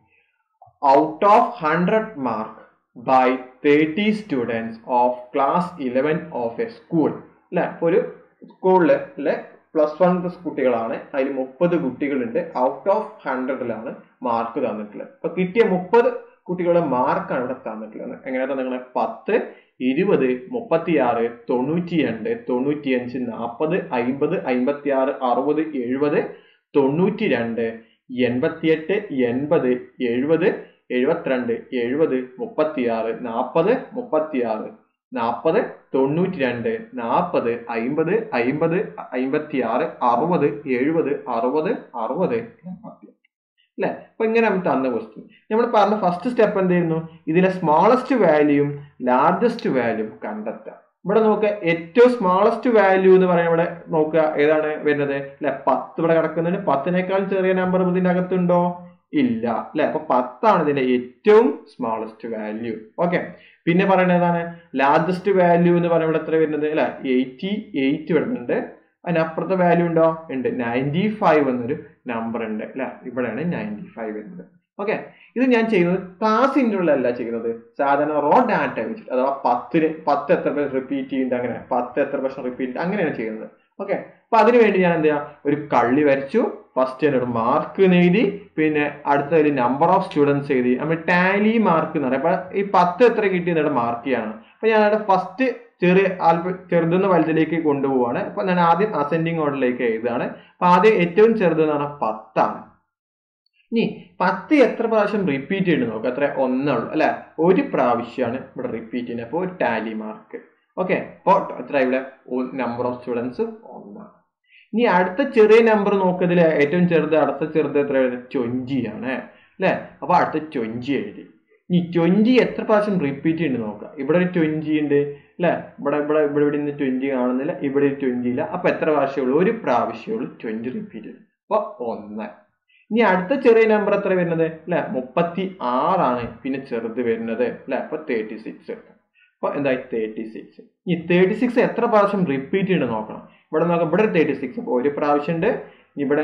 out of 100 mark by 30 students of class eleven of a school അല്ലെ ഒരു സ്കൂളിൽ അല്ലെ പ്ലസ് വൺ കുട്ടികളാണ്. അതിൽ മുപ്പത് കുട്ടികളുണ്ട്. ഔട്ട് ഓഫ് ഹൺഡ്രഡിലാണ് മാർക്ക് തന്നിട്ടുള്ളത്. അപ്പൊ കിട്ടിയ മുപ്പത് കുട്ടികളുടെ മാർക്കാണ് ഇവിടെ തന്നിട്ടുള്ളത്. എങ്ങനെയാ തന്നിട്ടുള്ളത് പത്ത് ഇരുപത് മുപ്പത്തിയാറ് തൊണ്ണൂറ്റി തൊണ്ണൂറ്റിയഞ്ച് നാൽപ്പത് അമ്പത് അമ്പത്തി ആറ് അറുപത് എഴുപത് തൊണ്ണൂറ്റി രണ്ട് എൺപത്തിയെട്ട് എൺപത് എഴുപത് എഴുപത്തിരണ്ട് എഴുപത് മുപ്പത്തിയാറ് നാൽപ്പത് മുപ്പത്തിയാറ് നാൽപ്പത് തൊണ്ണൂറ്റി രണ്ട് നാൽപ്പത് അമ്പത് അമ്പത് അമ്പത്തിയാറ് അറുപത് എഴുപത് അറുപത് അറുപത് അല്ലെ? അപ്പൊ ഇങ്ങനെ നമ്മൾ തന്ന ക്വസ്റ്റ്യൻ നമ്മൾ പറഞ്ഞ ഫസ്റ്റ് സ്റ്റെപ്പ് എന്തായിരുന്നു ഇതിലെ സ്മോളസ്റ്റ് വാല്യൂയും ലാർജസ്റ്റ് വാല്യൂയും കണ്ടെത്തുക. ഇവിടെ നോക്കുക ഏറ്റവും സ്മോളസ്റ്റ് വാല്യൂ എന്ന് പറയുന്നത് ഇവിടെ നോക്കുക. ഏതാണ് വരുന്നത്? അല്ലെ പത്ത് ഇവിടെ കിടക്കുന്നുണ്ട്. പത്തിനേക്കാൾ ചെറിയ നമ്പർ ഇതിന്റെ അകത്തുണ്ടോ? ഇല്ല. അല്ലെ അപ്പൊ പത്താണ് ഇതിന്റെ ഏറ്റവും സ്മോളസ്റ്റ് വാല്യൂ ഓക്കെ പിന്നെ പറയുന്നത് ഏതാണ്? ലാർജസ്റ്റ് വാല്യൂ എന്ന് പറയുമ്പോൾ എത്ര വരുന്നത്? അല്ലെ എയ്റ്റി എയ്റ്റ് വരുന്നുണ്ട് അതിനപ്പുറത്തെ വാല്യൂ ഉണ്ടോ? ഉണ്ട്. നയന്റി ഫൈവ് എന്നൊരു നമ്പർ ഉണ്ട്. അല്ലെ ഇവിടെയാണ് നയന്റി ഫൈവ് വരുന്നത്. ഓക്കെ ഇത് ഞാൻ ചെയ്യുന്നത് ക്ലാസ് അല്ല ചെയ്യുന്നത്. സാധാരണ റോ ഡാറ്റ വെച്ചിട്ട് അഥവാ പത്തിന് പത്ത് എത്ര പേർ റിപ്പീറ്റ് ചെയ്യുന്നുണ്ട് അങ്ങനെ പത്ത് എത്ര പ്രശ്നം റിപ്പീറ്റ് അങ്ങനെയാണ് ചെയ്യുന്നത്. ഓക്കെ അപ്പൊ അതിനു വേണ്ടി ഞാൻ എന്ത് ചെയ്യാം ഒരു കള്ളി വരച്ചു. ഫസ്റ്റ് ഞാനൊരു മാർക്ക് എഴുതി പിന്നെ അടുത്തതിൽ നമ്പർ ഓഫ് സ്റ്റുഡൻസ് എഴുതി. നമ്മൾ ടാലി മാർക്ക് എന്ന് പറയും. അപ്പൊ ഈ പത്ത് എത്ര കിട്ടിയെന്നിവിടെ മാർക്ക് ചെയ്യാണ്. അപ്പൊ ഞാൻ അവിടെ ഫസ്റ്റ് ചെറിയ ആൽഫ ചെറുതെന്ന് വലുതിലേക്ക് കൊണ്ടുപോവാണ്. അപ്പൊ ഞാൻ ആദ്യം അസെൻഡിങ് ഓർഡറിലേക്ക് എഴുതുകയാണ്. അപ്പൊ ആദ്യം ഏറ്റവും ചെറുതെന്ന് പറഞ്ഞാൽ പത്താണ്. ഇനി പത്ത് എത്ര പ്രാവശ്യം റിപ്പീറ്റ് ചെയ്യുന്നത് നോക്കുക എത്ര ഒന്നുള്ളൂ അല്ലെ? ഒരു പ്രാവശ്യമാണ് ഇവിടെ റിപ്പീറ്റ് ചെയ്യുന്നത്. അപ്പോൾ ടാലി മാർക്ക് ഓക്കെ അപ്പോൾ എത്ര ഇവിടെ? നമ്പർ ഓഫ് സ്റ്റുഡൻസ് ഒന്നാണ് ഇനി അടുത്ത ചെറിയ നമ്പർ നോക്കുന്നതിൽ ഏറ്റവും ചെറുത് അടുത്ത ചെറുത് എത്ര ട്വന്റി ആണ് അല്ലേ? അപ്പൊ അടുത്ത ട്വന്റി എഴുതി. ഇനി ട്വന്റി എത്ര പ്രാവശ്യം റിപ്പീറ്റ് ചെയ്യുന്നത് നോക്കുക ഇവിടെ ഒരു ട്വന്റി ഉണ്ട് അല്ലെ? ഇവിടെ ഇവിടെ ഇവിടെ ഇവിടെ നിന്ന് ട്വന്റി കാണുന്നില്ല ഇവിടെ ഒരു ട്വന്റി ഇല്ല. അപ്പോൾ എത്ര പ്രാവശ്യമുള്ളൂ? ഒരു പ്രാവശ്യമുള്ളൂ ട്വന്റി റിപ്പീറ്റ് ചെയ്യുന്നു അപ്പൊ ഒന്ന്. ഇനി അടുത്ത ചെറിയ നമ്പർ എത്ര വരുന്നത്? അല്ലെ മുപ്പത്തി ആറാണ് പിന്നെ ചെറുത് വരുന്നത് അല്ലെ അപ്പൊ തേർട്ടി സിക്സ് അപ്പൊ എന്തായി? തേർട്ടി സിക്സ് ഈ തേർട്ടി സിക്സ് എത്ര പ്രാവശ്യം റിപ്പീറ്റ് ചെയ്യണം നോക്കണം. ഇവിടെ നോക്കാം ഇവിടെ തേർട്ടി സിക്സ് അപ്പൊ ഒരു പ്രാവശ്യം ഉണ്ട്. ഇവിടെ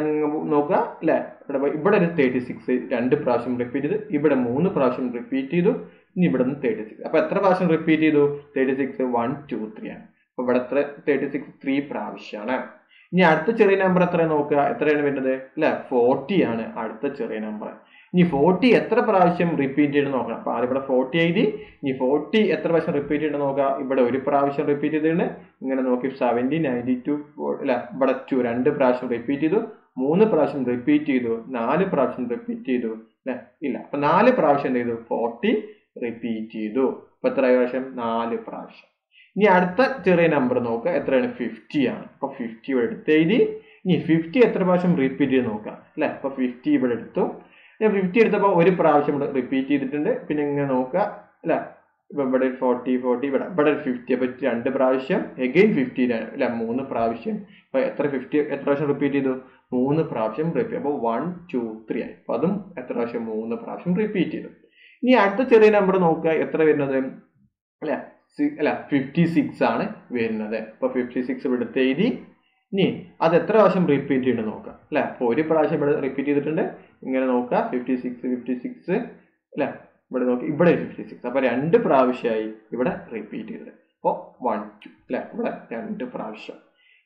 നോക്കുക അല്ലെ ഇവിടെ ഇവിടെ ഒരു തേർട്ടി സിക്സ് രണ്ട് പ്രാവശ്യം റിപ്പീറ്റ് ചെയ്തു. ഇവിടെ മൂന്ന് പ്രാവശ്യം റിപ്പീറ്റ് ചെയ്തു. ഇനി ഇവിടെ നിന്ന് തേർട്ടി സിക്സ് അപ്പൊ എത്ര പ്രാവശ്യം റിപ്പീറ്റ് ചെയ്തു? Thirty six one two three ആണ്. അപ്പൊ ഇവിടെ എത്ര? തേർട്ടി സിക്സ് ത്രീ പ്രാവശ്യമാണ്. ഇനി അടുത്ത ചെറിയ നമ്പർ എത്ര നോക്കുക? എത്രയാണ് വരുന്നത്? അല്ലെ? ഫോർട്ടി ആണ് അടുത്ത ചെറിയ നമ്പർ ഇനി ഫോർട്ടി എത്ര പ്രാവശ്യം റിപ്പീറ്റ് ചെയ്ത് നോക്കണം? അപ്പൊ ആദ്യം ഇവിടെ ഫോർട്ടി എഴുതി ഇനി ഫോർട്ടി എത്ര പ്രാവശ്യം റിപ്പീറ്റ് ചെയ്ത് നോക്കുക? ഇവിടെ ഒരു പ്രാവശ്യം റിപ്പീറ്റ് ചെയ്തിട്ടുണ്ട്. ഇങ്ങനെ നോക്കി സെവന്റി നയന്റി ടു അല്ല ഇവിടെ ടു രണ്ട് പ്രാവശ്യം റിപ്പീറ്റ് ചെയ്തു മൂന്ന് പ്രാവശ്യം റിപ്പീറ്റ് ചെയ്തു നാല് പ്രാവശ്യം റിപ്പീറ്റ് ചെയ്തു അല്ലെ? ഇല്ല. അപ്പൊ നാല് പ്രാവശ്യം എന്ത് ചെയ്തു? ഫോർട്ടി റിപ്പീറ്റ് ചെയ്തു. അപ്പൊ എത്ര പ്രാവശ്യം? നാല് പ്രാവശ്യം. ഇനി അടുത്ത ചെറിയ നമ്പർ നോക്കുക. എത്രയാണ്? ഫിഫ്റ്റി ആണ്. അപ്പൊ ഫിഫ്റ്റി ഇവിടെ എടുത്ത് എഴുതി. ഇനി ഫിഫ്റ്റി എത്ര പ്രാവശ്യം റിപ്പീറ്റ് ചെയ്ത് നോക്കുക. അല്ലെ? അപ്പൊ ഫിഫ്റ്റി ഇവിടെ എടുത്തു. ഞാൻ ഫിഫ്റ്റി എടുത്തപ്പോൾ ഒരു പ്രാവശ്യം ഇവിടെ റിപ്പീറ്റ് ചെയ്തിട്ടുണ്ട്. പിന്നെ ഇങ്ങനെ നോക്കുക. അല്ലെ? ഇപ്പൊ ഇവിടെ ഫോർട്ടി ഫോർട്ടി ഇവിടെ. ഇവിടെ ഫിഫ്റ്റി അപ്പൊ രണ്ട് പ്രാവശ്യം. എഗെയിൻ ഫിഫ്റ്റി അല്ലെ? മൂന്ന് പ്രാവശ്യം. ഇപ്പൊ എത്ര ഫിഫ്റ്റി എത്ര പ്രാവശ്യം റിപ്പീറ്റ് ചെയ്തു? മൂന്ന് പ്രാവശ്യം റിപ്പീറ്റ് അപ്പോൾ വൺ ടു ത്രീ ആയി. അപ്പൊ അതും എത്ര പ്രാവശ്യം? മൂന്ന് പ്രാവശ്യം റിപ്പീറ്റ് ചെയ്തു. ഇനി അടുത്ത ചെറിയ നമ്പർ നോക്കുക. എത്ര വരുന്നത്? അല്ലെ? അല്ല ഫിഫ്റ്റി സിക്സ് ആണ് വരുന്നത്. അപ്പോൾ ഫിഫ്റ്റി സിക്സ് ഇവിടുത്തെ എഴുതി. ഇനി അത് എത്ര പ്രാവശ്യം റിപ്പീറ്റ് ചെയ്ത് നോക്കാം. അല്ലെ? അപ്പൊ ഒരു പ്രാവശ്യം ഇവിടെ റിപ്പീറ്റ് ചെയ്തിട്ടുണ്ട്. ഇങ്ങനെ നോക്കുക. ഫിഫ്റ്റി സിക്സ് ഫിഫ്റ്റി സിക്സ് അല്ലെ? ഇവിടെ നോക്കി. ഇവിടെ ഫിഫ്റ്റി സിക്സ് അപ്പൊ രണ്ട് പ്രാവശ്യമായി ഇവിടെ റിപ്പീറ്റ് ചെയ്തത് അപ്പോൾ വൺ ടു അല്ലെ? ഇവിടെ രണ്ട് പ്രാവശ്യം.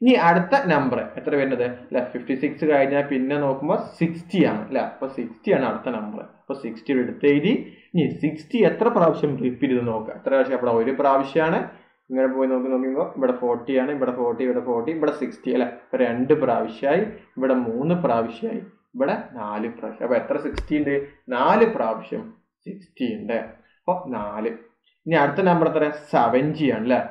ഇനി അടുത്ത നമ്പർ എത്ര വരുന്നത്? അല്ലെ ഫിഫ്റ്റി സിക്സ് കഴിഞ്ഞാൽ പിന്നെ നോക്കുമ്പോൾ സിക്സ്റ്റി ആണ്. അല്ലെ? അപ്പോൾ സിക്സ്റ്റി ആണ് അടുത്ത നമ്പർ അപ്പൊ സിക്സ്റ്റി എടുത്ത് എഴുതി. ഇനി സിക്സ്റ്റി എത്ര പ്രാവശ്യം റിപ്പീറ്റ് ചെയ്ത് നോക്കുക എത്ര പ്രാവശ്യം? അവിടെ ഒരു പ്രാവശ്യമാണ് ഇങ്ങനെ പോയി നോക്കി നോക്കുമ്പോൾ ഇവിടെ ഫോർട്ടി ആണ് ഇവിടെ ഫോർട്ടി ഇവിടെ ഫോർട്ടി ഇവിടെ സിക്സ്റ്റി അല്ലെ? അപ്പൊ രണ്ട് പ്രാവശ്യമായി ഇവിടെ മൂന്ന് പ്രാവശ്യമായി ഇവിടെ നാല് പ്രാവശ്യം. അപ്പോൾ എത്ര സിക്സ്റ്റി ഉണ്ട്? നാല് പ്രാവശ്യം സിക്സ്റ്റി ഉണ്ട്. അപ്പോൾ നാല്. ഇനി അടുത്ത നമ്പർ എത്ര? സെവൻജി ആണ് അല്ലെ?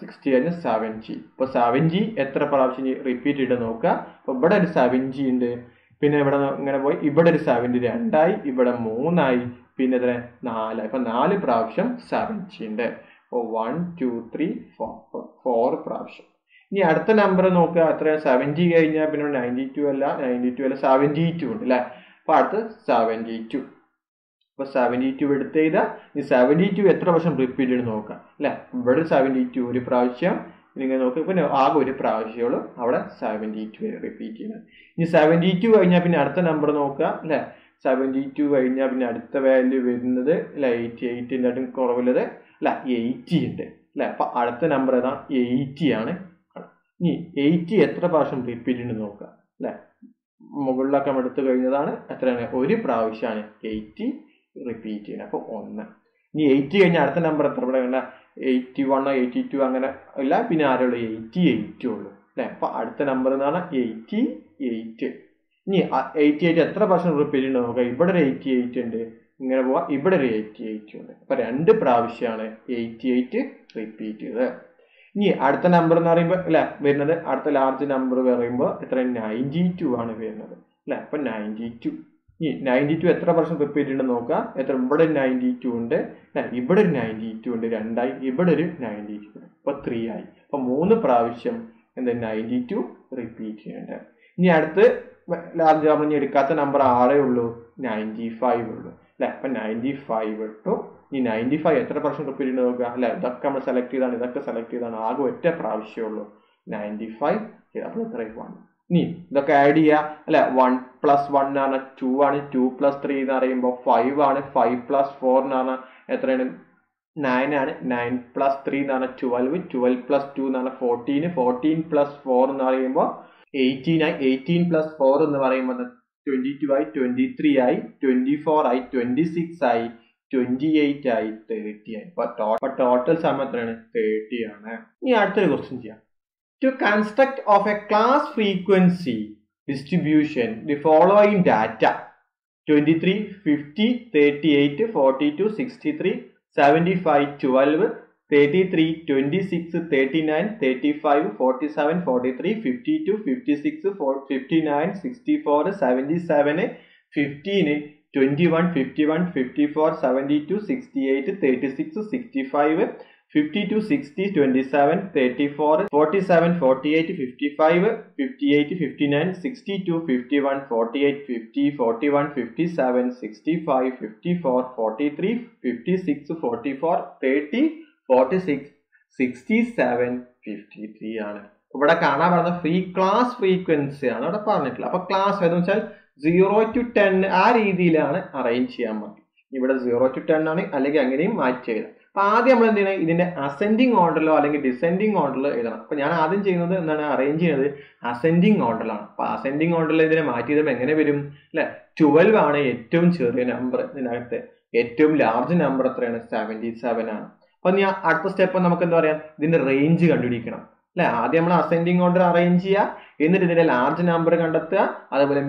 സിക്സ്റ്റി കഴിഞ്ഞ് സെവൻജി സെവൻ സെവൻജി എത്ര പ്രാവശ്യം റിപ്പീറ്റ് ചെയ്ത് നോക്കുക. അപ്പോൾ ഇവിടെ ഒരു സെവൻജി ഉണ്ട്. പിന്നെ ഇവിടെ ഇങ്ങനെ പോയി. ഇവിടെ ഒരു സെവന്റി രണ്ടായി ഇവിടെ മൂന്നായി. പിന്നെ ഇതിനെ നാലായി അപ്പൊ നാല് പ്രാവശ്യം സെവന്റി ഉണ്ട് അപ്പോൾ one two three four four പ്രാവശ്യം. ഇനി അടുത്ത നമ്പർ നോക്കുക. അത്ര സെവന്റി കഴിഞ്ഞാൽ പിന്നെ നയന്റി ടു അല്ല. നയന്റി ടു അല്ല. സെവന്റി ടു ഉണ്ട് അല്ലേ? അപ്പൊ അടുത്ത് സെവന്റി ടു അപ്പൊ സെവന്റി ടു എടുത്ത് ചെയ്താൽ ഈ സെവന്റി ടു എത്ര പ്രാവശ്യം റിപ്പീറ്റ് ചെയ്ത് നോക്കാം അല്ലേ? ഇവിടെ സെവന്റി ടു ഒരു പ്രാവശ്യം നിങ്ങൾ നോക്കുക പിന്നെ ആകെ ഒരു പ്രാവശ്യമുള്ളൂ അവിടെ സെവന്റി ടു റിപ്പീറ്റ് ചെയ്യുന്നത്. ഇനി സെവന്റി ടു കഴിഞ്ഞാൽ പിന്നെ അടുത്ത നമ്പർ നോക്കുക അല്ലെ? സെവന്റി ടു കഴിഞ്ഞാൽ പിന്നെ അടുത്ത വാല്യൂ വരുന്നത് അല്ലെ? എയ്റ്റി എയ്റ്റിന്റെ ആയിട്ടും കുറവുള്ളത് അല്ല എയ്റ്റി ഉണ്ട് അല്ലെ? അപ്പൊ അടുത്ത നമ്പർ ഏതാ? എയ്റ്റി ആണ്. ഇനി എയ്റ്റി എത്ര പ്രാവശ്യം റിപ്പീറ്റ് ഉണ്ട് നോക്കുക അല്ലെ? മുകളിലൊക്കെ എടുത്തു കഴിഞ്ഞതാണ് എത്രയാണ്? ഒരു പ്രാവശ്യമാണ് എയ്റ്റി റിപ്പീറ്റ് ചെയ്യുന്നത്. അപ്പോൾ ഒന്ന്. ഇനി എയ്റ്റി കഴിഞ്ഞാൽ അടുത്ത നമ്പർ എത്ര? ഇവിടെ എയ്റ്റി വണ്ണോ എയ്റ്റി ടു അങ്ങനെ ഇല്ല പിന്നെ ആരുള്ളൂ എയ്റ്റി എയ്റ്റ് ഉള്ളൂ. അല്ലേ? അപ്പൊ അടുത്ത നമ്പർ എന്ന് പറഞ്ഞാൽ എയ്റ്റി എയ്റ്റ് ഇനി എയ്റ്റി എയ്റ്റ് എത്ര പ്രാവശ്യം റിപ്പീറ്റ് ഉണ്ട് നോക്കാം. ഇവിടെ ഒരു എയ്റ്റി എയ്റ്റ് ഉണ്ട്. ഇങ്ങനെ പോവാം. ഇവിടെ ഒരു എയ്റ്റി എയ്റ്റ് ഉണ്ട്. അപ്പൊ രണ്ട് പ്രാവശ്യമാണ് എയ്റ്റി എയ്റ്റ് റിപ്പീറ്റ് ചെയ്തത്. ഇനി അടുത്ത നമ്പർ എന്ന് പറയുമ്പോൾ അല്ലെ വരുന്നത്? അടുത്ത ലാർജ് നമ്പർ പറയുമ്പോൾ എത്ര നയന്റി ടു ആണ് വരുന്നത്. അല്ലെ? അപ്പൊ നയന്റി ടു ഇനി നയന്റി ടു എത്ര പ്രാവശ്യം റിപ്പീറ്റ് ഉണ്ടെന്ന് നോക്കുക എത്ര ഇവിടെ ഒരു നയന്റി ടു ഉണ്ട്. ഇവിടെ ഒരു നയന്റി ടു ഉണ്ട് രണ്ടായി. ഇവിടെ ഒരു നയന്റി ടു ഉണ്ട് അപ്പൊ ത്രീ ആയി. അപ്പോൾ മൂന്ന് പ്രാവശ്യം എന്ത് നയന്റി ടു റിപ്പീറ്റ് ചെയ്യേണ്ടത് ഇനി അടുത്ത് ലാർജ് നമ്മൾ ഇനി എടുക്കാത്ത നമ്പർ ആറേ ഉള്ളൂ നയന്റി ഫൈവ് ഉള്ളൂ. അല്ലെ? അപ്പൊ നയന്റി ഫൈവ് ഇട്ടു. ഈ നയന്റി ഫൈവ് എത്ര പ്രാവശ്യം റിപ്പീറ്റ് ചെയ്ത് നോക്കുക അല്ല? ഇതൊക്കെ നമ്മൾ സെലക്ട് ചെയ്താണ് ഇതൊക്കെ സെലക്ട് ചെയ്താണ്. ആകെ ഒറ്റ പ്രാവശ്യമുള്ളൂ നയന്റി ഫൈവ് അപ്പോൾ ഇത്രയും വൺ ഇനി ഇതൊക്കെ ആഡ് ചെയ്യുക അല്ലെ? വൺ പ്ലസ് വൺ ആണ് ടു ആണ്. ടു പ്ലസ് ത്രീ എന്ന് പറയുമ്പോൾ ഫൈവ് ആണ്. ഫൈവ് പ്ലസ് ഫോർ എന്നാണ് എത്രയാണ്? നയൻ ആണ്. നയൻ പ്ലസ് ത്രീ എന്ന് പറഞ്ഞാൽ ട്വൽവ് ട്വൽവ് പ്ലസ് ടു എന്ന് പറഞ്ഞാൽ ഫോർട്ടീൻ ഫോർട്ടീൻ പ്ലസ് ഫോർ എന്ന് പറയുമ്പോൾ എയ്റ്റീൻ ആയി. എയ്റ്റീൻ പ്ലസ് ഫോർ എന്ന് പറയുമ്പോൾ ട്വന്റി ടു ആയി. ട്വന്റി ത്രീ ആയി. ട്വന്റി ഫോർ ആയി. ട്വന്റി സിക്സ് ആയി. ട്വന്റി എയ്റ്റ് ആയി. തേർട്ടി ആയി. അപ്പൊ ടോട്ടൽ സമയം എത്രയാണ്? തേർട്ടി ആണ്. ഇനി അടുത്തൊരു ക്വസ്റ്റ്യൻ ചെയ്യാം. To construct of a class frequency distribution, the following data. 23, 50, 38, 42, 63, 75, 12, 33, 26, 39, 35, 47, 43, 52, 56, 59, 64, 77, 15, 21, 51, 54, 72, 68, 36, 65, fifty two sixty twenty seven thirty four forty seven forty eight fifty five fifty eight fifty nine sixty two fifty one forty eight fifty forty one fifty seven sixty five fifty four forty three fifty six forty four thirty forty six sixty seven fifty three ആണ്. ഇവിടെ കാണാൻ പറഞ്ഞ ഫ്രീ ക്ലാസ് ഫ്രീക്വൻസി ആണ് ഇവിടെ പറഞ്ഞിട്ടുള്ളത്. അപ്പൊ ക്ലാസ് എന്ന് വെച്ചാൽ സീറോ ടു ടെൻ ആ രീതിയിലാണ് അറേഞ്ച് ചെയ്യാൻ മതി ഇവിടെ സീറോ ടു ടെൻ ആണ് അല്ലെങ്കിൽ അങ്ങനെയും മാറ്റി എഴുതാം അപ്പൊ ആദ്യം നമ്മൾ എന്ത് ചെയ്യണം? ഇതിന്റെ അസെൻഡിങ് ഓർഡറിലോ അല്ലെങ്കിൽ ഡിസെൻഡിങ് ഓർഡറിലോ എഴുതണം. അപ്പൊ ഞാൻ ആദ്യം ചെയ്യുന്നത് എന്താണ്? അറേഞ്ച് ചെയ്യുന്നത് അസെൻഡിങ് ഓർഡറിലാണ് അപ്പൊ അസെൻഡിങ് ഓർഡറിൽ ഇതിനെ മാറ്റി എഴുതുമ്പോൾ എങ്ങനെ വരും? അല്ലെ? ട്വൽവ് ആണ് ഏറ്റവും ചെറിയ നമ്പർ ഇതിനകത്ത്. ഏറ്റവും ലാർജ് നമ്പർ എത്രയാണ്? സെവന്റി സെവൻ ആണ്. അപ്പൊ ഞാൻ അടുത്ത സ്റ്റെപ്പ് നമുക്ക് എന്താ പറയാ? ഇതിന്റെ റേഞ്ച് കണ്ടുപിടിക്കണം. അല്ലെ? ആദ്യം നമ്മൾ അസെൻഡിങ് ഓർഡർ അറേഞ്ച് ചെയ്യുക. എന്നിട്ട് ഇതിന്റെ ലാർജ് നമ്പർ കണ്ടെത്തുക. അതുപോലെ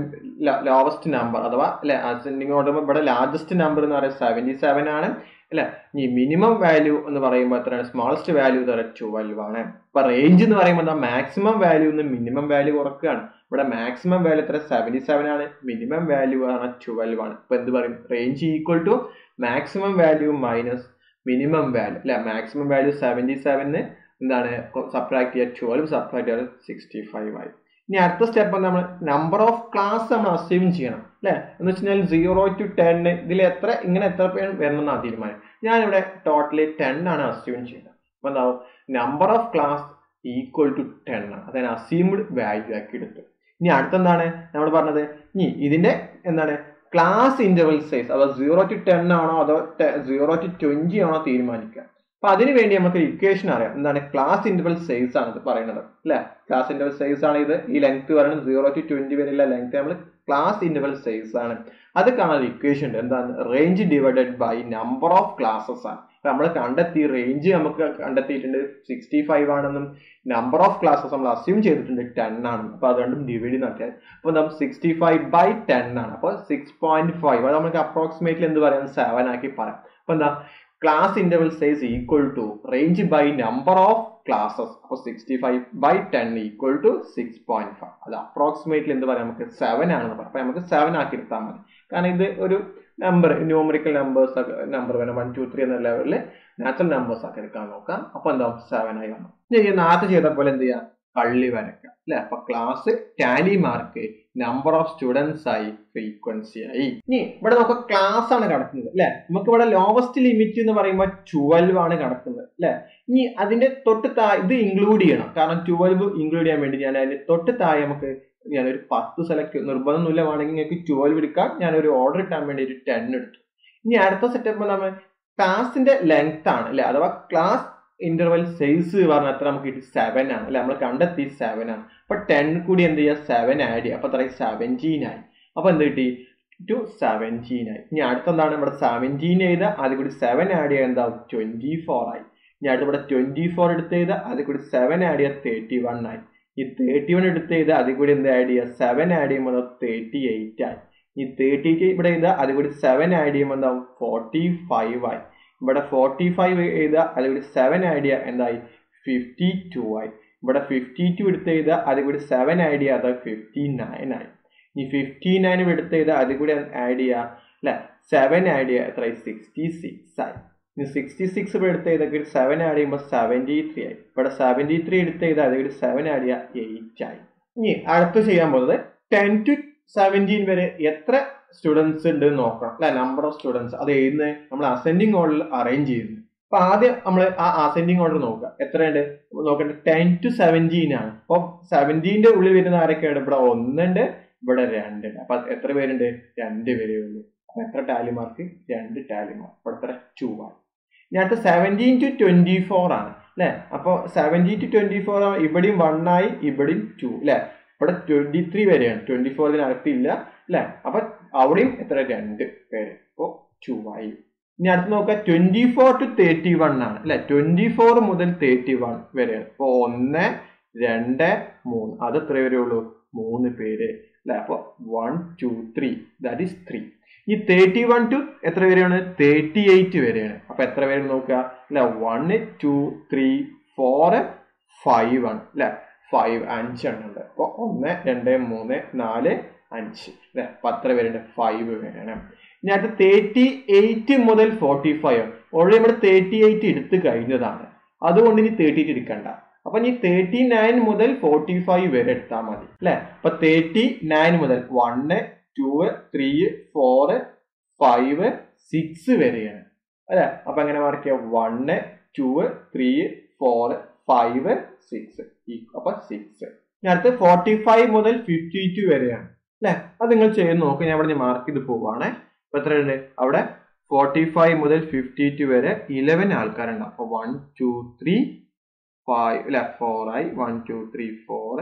ലോവസ്റ്റ് നമ്പർ അഥവാ അല്ലെ? അസെൻഡിങ് ഓർഡർ ഇവിടെ ലാർജസ്റ്റ് നമ്പർ എന്ന് പറയുന്നത് സെവന്റി സെവൻ ആണ്. അല്ലെ ഈ മിനിമം വാല്യൂ എന്ന് പറയുമ്പോൾ എത്രയാണ്? സ്മോളസ്റ്റ് വാല്യൂ എന്ന് പറയുന്നത് ട്വൽവ് ആണ്. അപ്പൊ റേഞ്ച് എന്ന് പറയുമ്പോൾ എന്താ? മാക്സിമം വാല്യൂ നിന്ന് മിനിമം വാല്യൂ കുറക്കുകയാണ്. ഇവിടെ മാക്സിമം വാല്യൂ എത്ര? സെവന്റി സെവൻ ആണ് മിനിമം വാല്യൂ ആണ് ട്വൽവ് ആണ്. ഇപ്പൊ എന്ത് പറയും? Range equal to maximum value minus minimum value അല്ല മാക്സിമം വാല്യൂ സെവന്റി സെവന് എന്താണ്? സബ്ട്രാക്ട് ചെയ്യുക ട്വൽവ് സബ്ട്രാക്ട് ചെയ്യുക സിക്സ്റ്റി ഫൈവ് ആയി. ഇനി അടുത്ത സ്റ്റെപ്പ് നമ്മൾ നമ്പർ ഓഫ് ക്ലാസ് നമ്മൾ അസ്യൂം ചെയ്യണം അല്ലെ? എന്ന് വെച്ച് കഴിഞ്ഞാൽ സീറോ ടു ടെൻ ഇതിൽ എത്ര ഇങ്ങനെ എത്ര പേര് വരണമെന്നാണ് തീരുമാനം. ഞാനിവിടെ ടോട്ടലി ടെൻ ആണ് അസ്യൂം ചെയ്യുന്നത്. അപ്പൊ എന്താവും? Number of class equal to ten ആണ്. അതായത് അസ്യൂംഡ് വാല്യൂ ആക്കി എടുത്തു. ഇനി അടുത്തെന്താണ്? നമ്മൾ പറഞ്ഞത് ഇനി ഇതിന്റെ എന്താണ്? ക്ലാസ് ഇന്റർവൽ സൈസ് അഥവാ സീറോ ടു ടെൻ ആണോ അതോ സീറോ ടു ട്വന്റി ആണോ തീരുമാനിക്കുക. അപ്പൊ അതിനു വേണ്ടി നമുക്ക് ഇക്വേഷൻ അറിയാം. എന്താണ്? ക്ലാസ് ഇന്റർവൽ സൈസ് ആണ് ഇത് പറയുന്നത്. അല്ലെ? ക്ലാസ് ഇന്റർവൽ സൈസ് ആണ് ഇത്. ഈ ലെങ്ത് പറയുന്നത് സീറോ ടു ട്വന്റി വരെയുള്ള ലെങ്ത് നമ്മൾ ക്ലാസ് ഇന്റർവൽ സൈസ് ആണ്. അത് കാണാൻ ഇക്വേഷൻ ഉണ്ട്. എന്താണ്? Range divided by number of classes ആണ്. നമ്മൾ കണ്ടെത്തി റേഞ്ച് നമുക്ക് കണ്ടെത്തിയിട്ടുണ്ട്. സിക്സ്റ്റി ഫൈവ് ആണെന്നും നമ്പർ ഓഫ് ക്ലാസസ് നമ്മൾ അസ്യൂം ചെയ്തിട്ടുണ്ട് ടെൻ ആണ് അപ്പൊ അത് രണ്ടും ഡിവൈഡ് നടത്തിയാൽ അപ്പൊ നമുക്ക് സിക്സ്റ്റി ഫൈവ് ബൈ ടെൻ ആണ്. അപ്പൊ സിക്സ് പോയിന്റ് ഫൈവ് അത് നമുക്ക് അപ്രോക്സിമേറ്റ്ലി എന്ത് പറയാം? സെവൻ ആക്കി പറയാം. അപ്പൊ എന്താ? Class interval size equal to range by number of classes അപ്പോൾ sixty five by ten equal to six point five അത് അപ്രോക്സിമേറ്റ്ലി എന്ത് പറയാം? നമുക്ക് സെവൻ ആണെന്ന് പറയാം. അപ്പം നമുക്ക് സെവൻ ആക്കി എടുത്താൽ മതി. കാരണം ഇത് ഒരു നമ്പർ ന്യൂമറിക്കൽ നമ്പേഴ്സ് ഒക്കെ നമ്പർ വേണം. വൺ ടു ത്രീ എന്ന ലെവലിൽ നാച്ചുറൽ നമ്പേഴ്സ് ഒക്കെ എടുക്കാൻ നോക്കാം. അപ്പോൾ എന്താവും? സെവൻ ആയി വന്നു. ഇനി നേരത്തെ ചെയ്ത പോലെ എന്ത് ചെയ്യാം? കള്ളി വരക്കാം അല്ലെ? അപ്പൊ class tally mark number of students ആയി ഫ്രീക്വൻസി ആയി. ഇനി ഇവിടെ നമുക്ക് ക്ലാസ് ആണ് കിടക്കുന്നത്. അല്ലെ? നമുക്ക് ഇവിടെ ലോവസ്റ്റ് ലിമിറ്റ് എന്ന് പറയുമ്പോൾ ട്വൽവ് ആണ് കിടക്കുന്നത്. അല്ലെ? ഇനി അതിന്റെ തൊട്ട് താഴെ ഇത് ഇൻക്ലൂഡ് ചെയ്യണം. കാരണം ട്വൽവ് ഇൻക്ലൂഡ് ചെയ്യാൻ വേണ്ടി ഞാൻ അതിന്റെ തൊട്ട് താഴെ നമുക്ക് ഞാനൊരു പത്ത് സെലക്ട് നിർബന്ധമൊന്നുമില്ല വേണമെങ്കിൽ നിങ്ങൾക്ക് ട്വൽവ് എടുക്കാം. ഒരു ഓർഡർ ഇട്ടാൻ വേണ്ടി ഒരു ടെൻ എടുത്തു. ഇനി അടുത്ത സെറ്റപ്പ് നമ്മൾ ക്ലാസിന്റെ ലെങ്ത് ആണ്. അല്ലെ? അഥവാ ക്ലാസ് ഇന്റർവെൽ സൈസ് പറഞ്ഞാൽ എത്ര നമുക്ക് കിട്ടി സെവൻ ആണ്. അല്ലെ? നമ്മൾ കണ്ടെത്തി സെവൻ ആണ്. അപ്പൊ ടെൻ കൂടി എന്ത് ചെയ്യുക സെവൻ ആഡ് ചെയ്യുക അപ്പൊ അത്രയും സെവന്റീൻ ആയി. അപ്പൊ എന്ത് കിട്ടി? ടു സെവന്റീൻ ആയി. ഇനി അടുത്ത എന്താണ് ഇവിടെ സെവന്റീൻ ചെയ്ത്? അതിൽ കൂടി സെവൻ ആഡ് ചെയ്യുക എന്താവും? ട്വന്റി ഫോർ ആയി. ഇനി അടുത്ത് ഇവിടെ ട്വന്റി ഫോർ എടുത്ത് ചെയ്ത്? അതിൽ കൂടി സെവൻ ആഡ് ചെയ്യുക തേർട്ടി വൺ ആയി. ഈ തേർട്ടി വൺ എടുത്ത് ചെയ്ത്? അതിൽ കൂടി എന്ത് ആഡ് ചെയ്യുക സെവൻ ആഡ് ചെയ്യുമ്പോൾ തേർട്ടി എയ്റ്റ് ആയി. ഈ തേർട്ടി ഇവിടെ ചെയ്ത്? അതിൽ കൂടി സെവൻ ആഡ് ചെയ്യുമ്പോൾ എന്താവും? ഫോർട്ടി ഫൈവ് ആയി. ഇവിടെ ഫോർട്ടി ഫൈവ് എഴുതുക അതിൽ സെവൻ ആഡ് ചെയ്യുക എന്തായി? ഫിഫ്റ്റി ടു ആയി. ഇവിടെ ഫിഫ്റ്റി ടു എടുത്ത് എഴുതുക അതിൽ സെവൻ ആഡ് ചെയ്യുക അത് ഫിഫ്റ്റി നയൻ ആയി. ഈ ഫിഫ്റ്റി നയൻ എടുത്ത് എഴുതുക അതിൽ കൂടി ആഡ് ചെയ്യുക അല്ലെ? സെവൻ ആഡ് ചെയ്യുക എത്ര? സിക്സ്റ്റി സിക്സ് ആയി. ഇനി സിക്സ്റ്റി സിക്സ് ഇവിടെ എടുത്ത് ചെയ്താൽ സെവൻ ആഡ് ചെയ്യുമ്പോൾ സെവന്റി ത്രീ ആയി. ഇവിടെ സെവന്റി ത്രീ എടുത്ത് ചെയ്താൽ അതിൽ സെവൻ ആഡ് ചെയ്യുക എയ്റ്റ് ആയി. ഇനി അടുത്ത് ചെയ്യാൻ പോകുന്നത് ടെൻ ടു സെവന്റീൻ വരെ എത്ര സ്റ്റുഡൻസ് ഉണ്ട് നോക്കണം. അല്ലെ? നമ്പർ ഓഫ് സ്റ്റുഡൻസ് അത് എഴുതുന്നത് നമ്മൾ അസെൻഡിങ് ഓർഡറിൽ അറേഞ്ച് ചെയ്യുന്നു. അപ്പൊ ആദ്യം നമ്മൾ ആ അസെൻഡിങ് ഓർഡർ നോക്കുക. എത്രയുണ്ട്? നോക്കട്ടെ. ടെൻ ടു സെവന്റീൻ ആണ്. അപ്പൊ സെവന്റീന്റെ ഉള്ളിൽ വരുന്ന ആരൊക്കെയാണ്? ഇവിടെ ഒന്നുണ്ട് ഇവിടെ രണ്ടുണ്ട് അപ്പൊ എത്ര പേരുണ്ട്? രണ്ട് പേരേ ഉള്ളൂ. അപ്പൊ എത്ര ടാലി മാർക്ക് രണ്ട് ടാലി മാർക്ക് അപ്പൊ എത്ര? ടു ആണ്. ഇനി അടുത്ത സെവന്റീൻ ടു ട്വന്റി ഫോർ ആണ്. അല്ലെ? അപ്പൊ സെവന്റീൻ ടു ട്വന്റി ഫോർ ഇവിടെയും വൺ ആയി ഇവിടെയും ടു അല്ലെ? ഇവിടെ ട്വന്റി ത്രീ വരെയാണ്. ട്വന്റി ഫോറിന് അകത്തില്ല അല്ലെ? അപ്പൊ അവിടെയും എത്ര രണ്ട് പേര്? ഇപ്പോ ആയി. ഇനി അടുത്ത് നോക്കുക. Twenty four to thirty one ആണ്. അല്ലെ? ട്വന്റി ഫോർ മുതൽ തേർട്ടി വൺ വരെയാണ്. അപ്പൊ ഒന്ന് രണ്ട് മൂന്ന്. അത് എത്ര വരെ ഉള്ളൂ മൂന്ന് പേര്. അല്ലെ? അപ്പൊ one two three that is three ഈ തേർട്ടി വൺ ടു എത്ര വരെയാണ്? തേർട്ടി എയ്റ്റ് വരെയാണ്. അപ്പൊ എത്ര പേര് നോക്കുക? അല്ലെ? One two three four five ആണ്. അല്ലെ? ഫൈവ് അഞ്ചെണ്ണം ഉണ്ട് അപ്പൊ ഒന്ന് രണ്ട് മൂന്ന് നാല് അഞ്ച്. അല്ലെ പത്ര പേരുണ്ട് ഫൈവ് പേരാണ് ഇനി അടുത്ത് തേർട്ടി എയ്റ്റ് മുതൽ ഫോർട്ടി ഫൈവ് ഓൾറെഡി നമ്മൾ തേർട്ടി എയ്റ്റ് എടുത്ത് കഴിഞ്ഞതാണ്. അതുകൊണ്ട് ഇനി തേർട്ടി എയ്റ്റ് എടുക്കണ്ട. അപ്പൊ ഇനി തേർട്ടി നയൻ മുതൽ ഫോർട്ടി ഫൈവ് വരെ എടുത്താൽ മതി. അല്ലെ അപ്പൊ തേർട്ടി നയൻ മുതൽ one two three four five six വരെയാണ്. അല്ലെ അപ്പൊ എങ്ങനെ മാർക്ക് ചെയ്യാം? One two three four five six അപ്പൊ സിക്സ് ഇനി അടുത്ത് ഫോർട്ടി ഫൈവ് മുതൽ ഫിഫ്റ്റി ടു വരെയാണ്. അല്ലെ അത് നിങ്ങൾ ചെയ്ത് നോക്കുക ഞാൻ ഇവിടെ മാർക്ക് ചെയ്ത് പോവാണേ. അപ്പൊ എത്രയുണ്ട് അവിടെ ഫോർട്ടി ഫൈവ് മുതൽ ഫിഫ്റ്റി ടു വരെ ഇലവൻ ആൾക്കാരുണ്ട്. അപ്പൊ വൺ ടു ത്രീ ഫൈവ് അല്ലെ ഫോർ ആയി. വൺ ടു ത്രീ ഫോർ